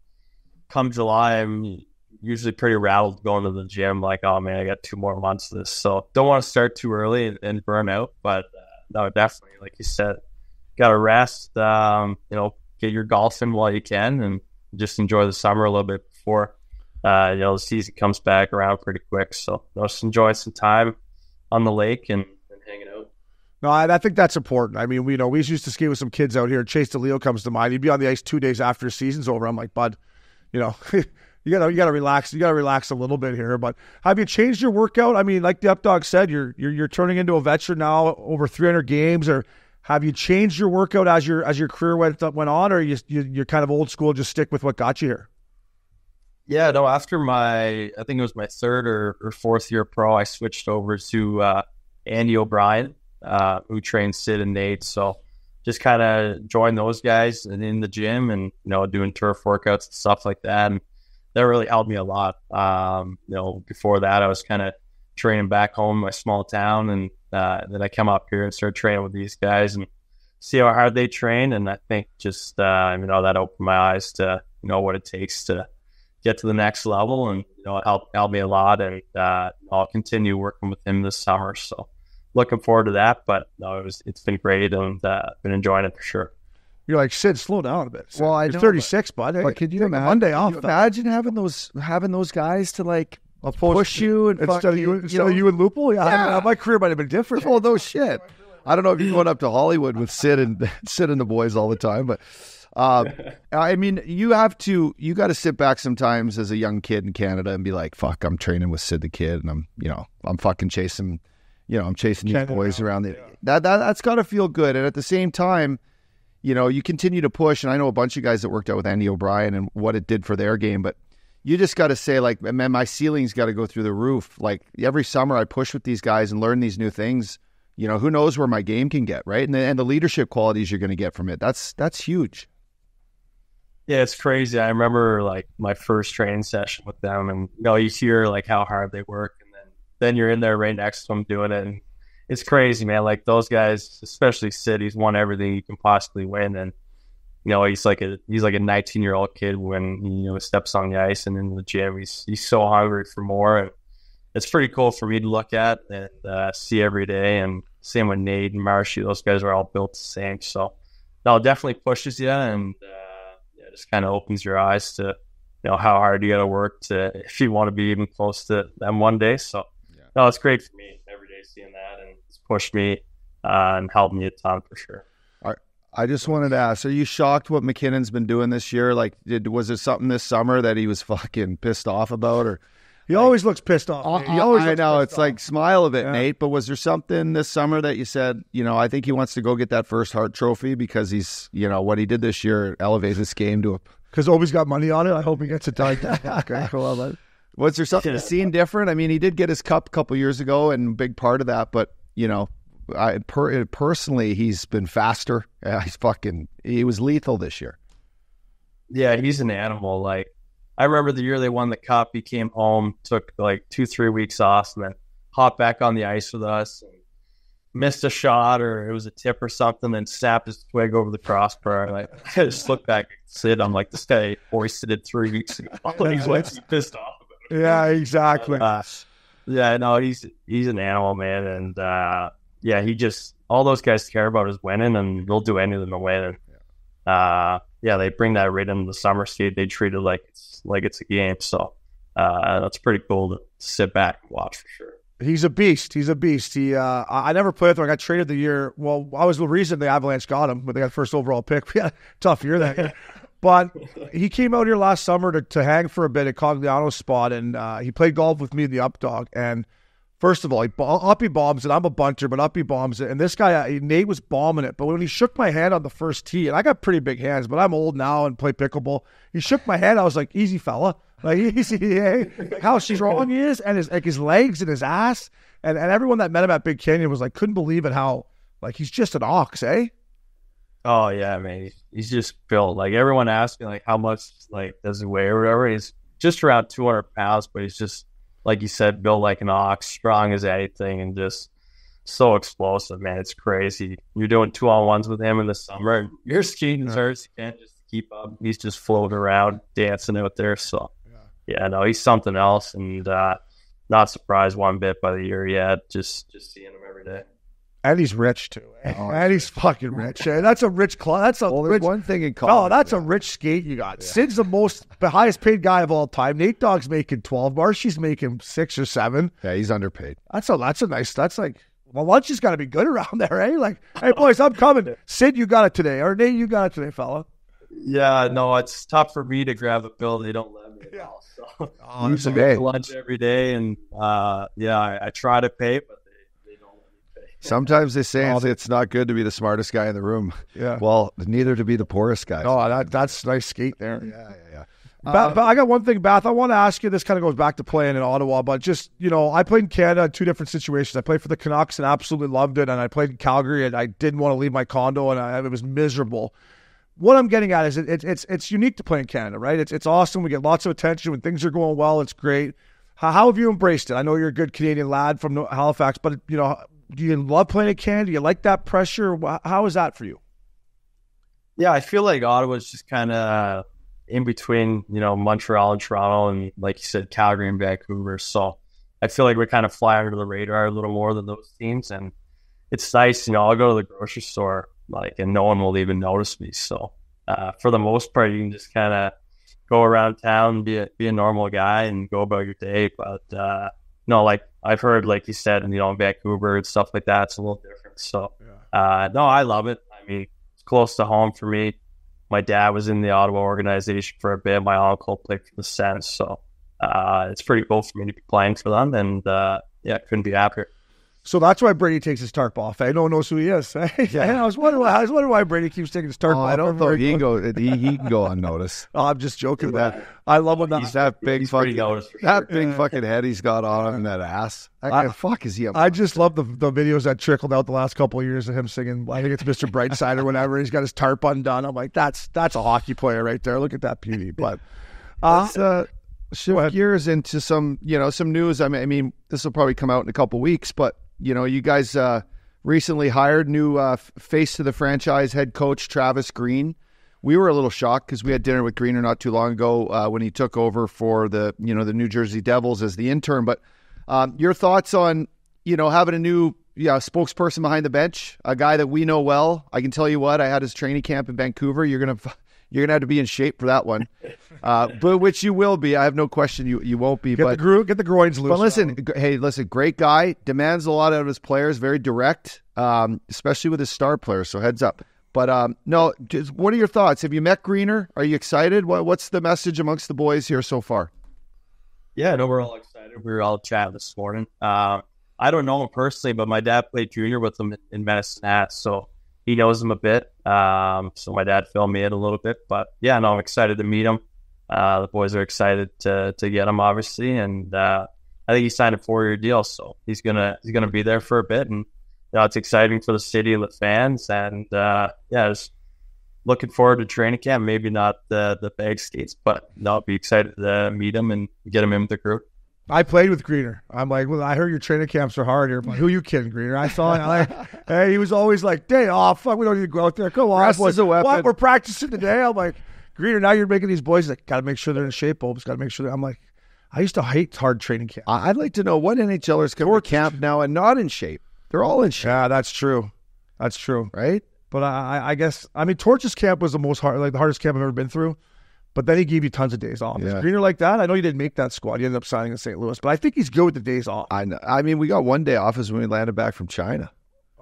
Speaker 5: come July, I'm usually pretty rattled going to the gym. Like, oh man, I got two more months of this, so don't want to start too early and, and burn out. But uh, no, definitely, like you said, got to rest. Um, you know, get your golf in while you can, and just enjoy the summer a little bit before uh, you know the season comes back around pretty quick. So just enjoy some time on the lake and, hanging out.
Speaker 2: No, I, I think that's important. I mean, we you know we used to skate with some kids out here. Chase DeLeo comes to mind. He'd be on the ice two days after season's over. I'm like, bud, you know, [laughs] you gotta you gotta relax. You gotta relax a little bit here. But have you changed your workout? I mean, like the updog said, you're you're you're turning into a veteran now, over 300 games. Or have you changed your workout as your as your career went went on, or you, you you're kind of old school, just stick with what got you here?
Speaker 5: Yeah, no, after my, I think it was my third or, or fourth year pro, I switched over to uh, Andy O'Brien, uh, who trains Sid and Nate. So just kind of joined those guys in the gym and, you know, doing turf workouts and stuff like that. And that really helped me a lot. Um, you know, before that, I was kind of training back home in my small town. And uh, then I come up here and start training with these guys and see how hard they train. And I think just, uh, you know, that opened my eyes to, you know, what it takes to, get to the next level and you know it helped helped me a lot and uh, I'll continue working with him this summer so looking forward to that but no it was it's been great and uh, been enjoying it for sure
Speaker 2: You're like Sid, slow down a bit. Sid.
Speaker 6: Well, I
Speaker 2: you're
Speaker 6: know,
Speaker 2: 36, bud. Hey,
Speaker 6: But could you imagine?
Speaker 2: Monday off?
Speaker 6: you imagine having those having those guys to like push you and
Speaker 2: instead of you,
Speaker 6: you
Speaker 2: instead
Speaker 6: know-
Speaker 2: of you and Lupo? Yeah,
Speaker 6: Yeah.
Speaker 2: my career might have been different.
Speaker 6: Oh no shit! I don't know if you're going up to Hollywood with Sid and [laughs] Sid and the boys all the time, but um, [laughs] I mean, you have to you got to sit back sometimes as a young kid in Canada and be like, "Fuck, I'm training with Sid the kid, and I'm you know I'm fucking chasing, you know, I'm chasing these boys
Speaker 2: around.
Speaker 6: The, that that that's got to feel good, and at the same time." You know, you continue to push, and I know a bunch of guys that worked out with Andy O'Brien and what it did for their game, but you just got to say like man my ceiling's got to go through the roof. Like every summer i push with these guys and learn these new things. You know who knows where my game can get right? And the, and the leadership qualities you're going to get from it. That's that's huge.
Speaker 5: Yeah it's crazy. I remember like my first training session with them and you know you hear like how hard they work and then then you're in there right next to them doing it and it's crazy man like those guys especially Sid he's won everything you can possibly win and you know, he's like a he's like a 19 year old kid when he, you know steps on the ice and in the gym. He's he's so hungry for more, and it's pretty cool for me to look at and uh, see every day. And same with Nate and Marshy; those guys are all built the same. So, it definitely pushes you and uh, yeah, just kind of opens your eyes to you know how hard you got to work to if you want to be even close to them one day. So, no, it's great for me every day seeing that, and it's pushed me uh, and helped me a ton for sure.
Speaker 6: I just wanted to ask: Are you shocked what MacKinnon's been doing this year? Like, did was there something this summer that he was [laughs] fucking pissed off about, or
Speaker 2: He always looks pissed off. he always
Speaker 6: I
Speaker 2: looks
Speaker 6: know
Speaker 2: pissed
Speaker 6: it's like smile a bit,
Speaker 2: Yeah.
Speaker 6: Nate. But was there something this summer that you said, you know, I think he wants to go get that first Hart Trophy because he's, you know, what he did this year elevates this game to a.
Speaker 2: because [laughs] Obi's got money on it. I hope he gets it done. okay, cool. I love it.
Speaker 6: Was there something [laughs]
Speaker 5: Yeah.
Speaker 6: seen different? I mean, he did get his cup a couple years ago, and a big part of that. But you know, I per, personally, he's been faster. Uh, [laughs] he's fucking. He was lethal this year.
Speaker 5: Yeah, he's an animal. Like I remember the year they won the cup, he came home, took like two, three weeks off, and then hopped back on the ice with us. And missed a shot or it was a tip or something, then snapped his twig over the crossbar. Like [laughs] I just look back at Sid, I'm like, this guy hoisted it three weeks ago. like, what's pissed off about?
Speaker 2: Yeah, exactly.
Speaker 5: Uh, yeah, no, he's he's an animal, man, and uh, yeah, he just all those guys care about is winning, and they'll do anything to win. And uh, yeah, they bring that right into the summer skate. They treat it like it's like it's a game, so uh, that's pretty cool to sit back and watch for sure.
Speaker 2: He's a beast. He's a beast. He, uh, I I never played with him. I got traded the year. Well, I was the reason the Avalanche got him, but they got first overall pick. [laughs] We had a tough year that year. [laughs] But [laughs] he came out here last summer to, to hang for a bit at Cogliano's spot, and uh, he played golf with me the up dog. And first of all, he uppy bombs it. I'm a bunter, but uppy bombs it. And this guy, uh, Nate, was bombing it. But when he shook my hand on the first tee, and I got pretty big hands, but I'm old now and play pickleball. He shook my hand. I was like, "Easy, fella." Like [laughs] easy, hey, how strong he is, and his like his legs and his ass, and and everyone that met him at Big Canyon was like, couldn't believe it. How like he's just an ox, eh?
Speaker 5: Oh yeah, man, he's, he's just built. Like everyone asks me, like how much like does he weigh or whatever. He's just around 200 pounds, but he's just like you said, built like an ox, strong as anything, and just so explosive, man. It's crazy. You're doing two on ones with him in the summer, and your skating hurts. You can't just keep up. He's just floating around, dancing out there. So yeah, no, he's something else, and uh, not surprised one bit by the year yet. Just just seeing him every day.
Speaker 2: And he's rich too. eh? and he's fucking rich. That's a rich club. That's a
Speaker 6: Well, there's
Speaker 2: rich.
Speaker 6: one thing in college.
Speaker 2: Oh, that's a rich skate you got. Sid's the most, the highest paid guy of all time. Nate Dogg's making twelve. Marshy's making six or seven.
Speaker 6: yeah, he's underpaid.
Speaker 2: That's a that's a nice. That's like well, lunch has got to be good around [laughs] there, eh? Like, hey boys, I'm coming. [laughs] Sid, you got it today, or Nate, you got it today, fella.
Speaker 5: Yeah, no, it's tough for me to grab a bill. They don't let me. Yeah. So
Speaker 2: Oh,
Speaker 6: that's
Speaker 5: I
Speaker 6: a
Speaker 5: go
Speaker 6: day.
Speaker 5: to lunch every day, and uh, yeah, I, I try to pay, but they, they don't let me pay.
Speaker 6: Sometimes they say it's, it's not good to be the smartest guy in the room.
Speaker 2: Yeah.
Speaker 6: Well, neither to be the poorest guy.
Speaker 2: Oh, that that's nice skate there.
Speaker 6: yeah, yeah, yeah.
Speaker 2: Ba- uh, but I got one thing, Bath. I want to ask you. This kind of goes back to playing in Ottawa, but just you know, I played in Canada in two different situations. I played for the Canucks and absolutely loved it, and I played in Calgary and I didn't want to leave my condo, and I, it was miserable. What I'm getting at is it, it's it's it's unique to play in Canada, right? It's it's awesome. We get lots of attention when things are going well. It's great. How, how have you embraced it? I know you're a good Canadian lad from Halifax, but you know, do you love playing in Canada? Do you like that pressure? How is that for you?
Speaker 5: Yeah, I feel like Ottawa's just kind of in between, you know, Montreal and Toronto, and like you said, Calgary and Vancouver. So I feel like we kind of fly under the radar a little more than those teams, and it's nice. You know, I'll go to the grocery store, like, and no one will even notice me. So uh, for the most part, you can just kind of go around town, be a be a normal guy, and go about your day. But uh, no, like I've heard, like you said, you know, in Vancouver and stuff like that, it's a little different. So uh, no, I love it. I mean, it's close to home for me. My dad was in the Ottawa organization for a bit. My uncle played for the Sens, so uh, it's pretty cool for me to be playing for them. And uh, yeah, couldn't be happier.
Speaker 2: So that's why Brady takes his tarp off. No one knows who he is. [laughs] eh? I was wondering why. I was wondering why Brady keeps taking his tarp
Speaker 6: Oh,
Speaker 2: off.
Speaker 6: I don't know. He can go. [laughs] He, he can go unnoticed.
Speaker 2: Oh, I'm just joking, That I love when that.
Speaker 6: He's that big
Speaker 5: He's
Speaker 6: fucking
Speaker 5: noticed
Speaker 6: that
Speaker 5: sure.
Speaker 6: big fucking head he's got on him and that ass. That
Speaker 2: I-
Speaker 6: fuck is he? A,
Speaker 2: I just love the the videos that trickled out the last couple of years of him singing. I think it's Mr. Brightside or whatever. He's got his tarp undone. I'm like, that's that's a hockey player right there. Look at that beauty. But uh,
Speaker 6: Let's uh, shift gears into some, you know, some news. I mean, I mean, this will probably come out in a couple weeks, but you know, you guys uh, recently hired new uh, face to the franchise head coach Travis Green. We were a little shocked because we had dinner with Greener not too long ago uh, when he took over for the, you know, the New Jersey Devils as the intern. But um, your thoughts on, you know, having a new yeah spokesperson behind the bench, a guy that we know well. I can tell you what, I had his training camp in Vancouver. You're gonna You're gonna have to be in shape for that one, [laughs] uh, but which you will be. I have no question you you won't be.
Speaker 2: Get
Speaker 6: but
Speaker 2: the gro- get the groins loose.
Speaker 6: but listen, g- hey, listen, great guy, demands a lot out of his players, very direct, um, especially with his star players. So heads up. But um, no, just, what are your thoughts? Have you met Greener? Are you excited? What, what's the message amongst the boys here so far?
Speaker 5: Yeah, no, we're all excited. We were all chatting this morning. Uh, I don't know him personally, but my dad played junior with him in Medicine Hat, so he knows him a bit. Um, so my dad filled me in a little bit, but yeah, no, I'm excited to meet him. Uh, the boys are excited to to get him, obviously, and uh, I think he signed a four year deal, so he's gonna he's gonna be there for a bit, and you know, it's exciting for the city and the fans, and uh, yeah, just looking forward to training camp. Maybe not the the bag skates, but no, I'll be excited to meet him and get him in with the group.
Speaker 2: I played with Greener. I'm like, well, I heard your training camps are hard here. But who you kidding, Greener? I saw him. Like, [laughs] hey, he was always like, day off. Fuck, we don't need to go out there. Come on,
Speaker 6: Rest
Speaker 2: boys.
Speaker 6: is a weapon.
Speaker 2: What? We're practicing today. I'm like, Greener. Now you're making these boys like, got to make sure they're in shape. Bulbs. Got to make sure. They're, I'm like, I used to hate hard training camp.
Speaker 6: I- I'd like to know what NHLers come to camp now and not in shape. They're all in shape,
Speaker 2: Yeah, that's true. That's true.
Speaker 6: right?
Speaker 2: But I, I- I guess I mean Torch's camp was the most hard, like the hardest camp I've ever been through. But then he gave you tons of days off. Is
Speaker 6: Yeah.
Speaker 2: Greener like that? I know you didn't make that squad. You ended up signing in St. Louis, but I think he's good with the days off.
Speaker 6: I know. I mean, we got one day off is when we landed back from China.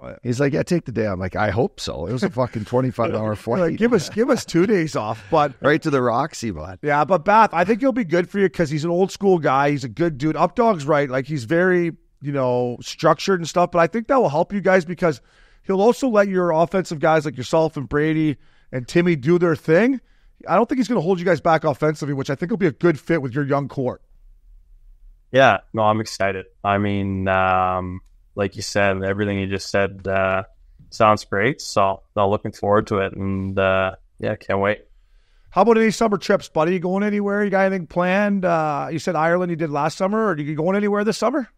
Speaker 2: Oh, yeah.
Speaker 6: He's like, "Yeah, take the day." I'm like, "I hope so." It was a fucking [laughs] 25 hour flight,
Speaker 2: Like, give us give us two days off. But [laughs]
Speaker 6: right to the Roxy, bud.
Speaker 2: yeah, but Bath, I think he'll be good for you because he's an old school guy. He's a good dude. Updog's right. Like he's very you know structured and stuff. But I think that will help you guys because he'll also let your offensive guys like yourself and Brady and Timmy do their thing. I don't think he's going to hold you guys back offensively, which I think will be a good fit with your young core.
Speaker 5: Yeah, no, I'm excited. I mean, um, like you said, everything you just said uh, sounds great. So I'm looking forward to it, and uh, yeah, can't wait.
Speaker 2: How about any summer trips, buddy? You going anywhere? You got anything planned? Uh, you said Ireland you did last summer, or are you going anywhere this summer?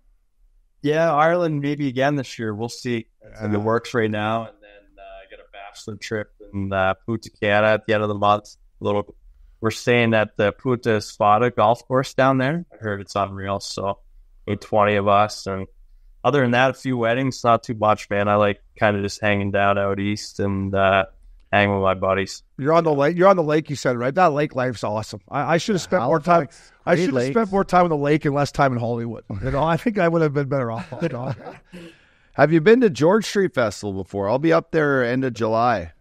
Speaker 5: Yeah, Ireland maybe again this year. We'll see. It's in the works right now, and then uh, I got a bachelor trip in uh, Punta Cana at the end of the month. A little, we're staying at the Punta Espada golf course down there. I heard it's unreal. So, about twenty of us, and other than that, a few weddings. Not too much, man. I like kind of just hanging down out east and uh, hanging with my buddies.
Speaker 2: You're on the lake. You're on the lake. You said right. That lake life's awesome. I, I should have spent more time.
Speaker 6: Halifax,
Speaker 2: I should have spent more time on the lake and less time in Hollywood. You know, I think I would have been better off. [laughs]
Speaker 6: Have you been to George Street Festival before? I'll be up there end of July.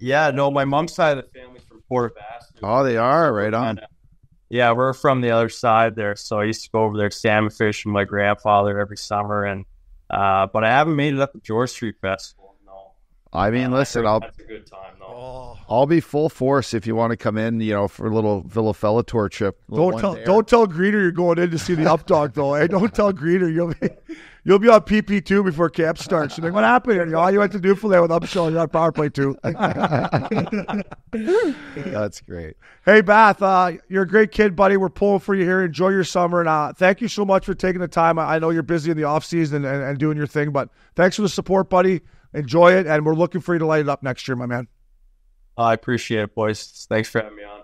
Speaker 5: Yeah, no, my mom's side of the family's from Port Basque.
Speaker 6: Oh, they are right on.
Speaker 5: Yeah, we're from the other side there, so I used to go over there salmon fish with my grandfather every summer, and uh, but I haven't made it up to George Street Festival. No,
Speaker 6: I mean,
Speaker 5: Uh,
Speaker 6: listen,
Speaker 5: I
Speaker 6: I'll
Speaker 5: that's a good time though.
Speaker 6: I'll be full force if you want to come in. You know, for a little Villa Fella tour trip.
Speaker 2: Don't tell.
Speaker 6: one-dayer.
Speaker 2: Don't tell Greener you're going in to see the updog though. Hey, don't tell Greener you'll be you'll be on PP two before camp starts. You're like, what happened? here? You know, all you had to do for that with Upshall, you're on power play [laughs] two.
Speaker 6: That's great.
Speaker 2: Hey, Bath, uh, you're a great kid, buddy. We're pulling for you here. Enjoy your summer. And uh, thank you so much for taking the time. I, I know you're busy in the off season and, and doing your thing, but thanks for the support, buddy. Enjoy it. And we're looking for you to light it up next year, my man.
Speaker 5: I appreciate it, boys. Thanks for having me on.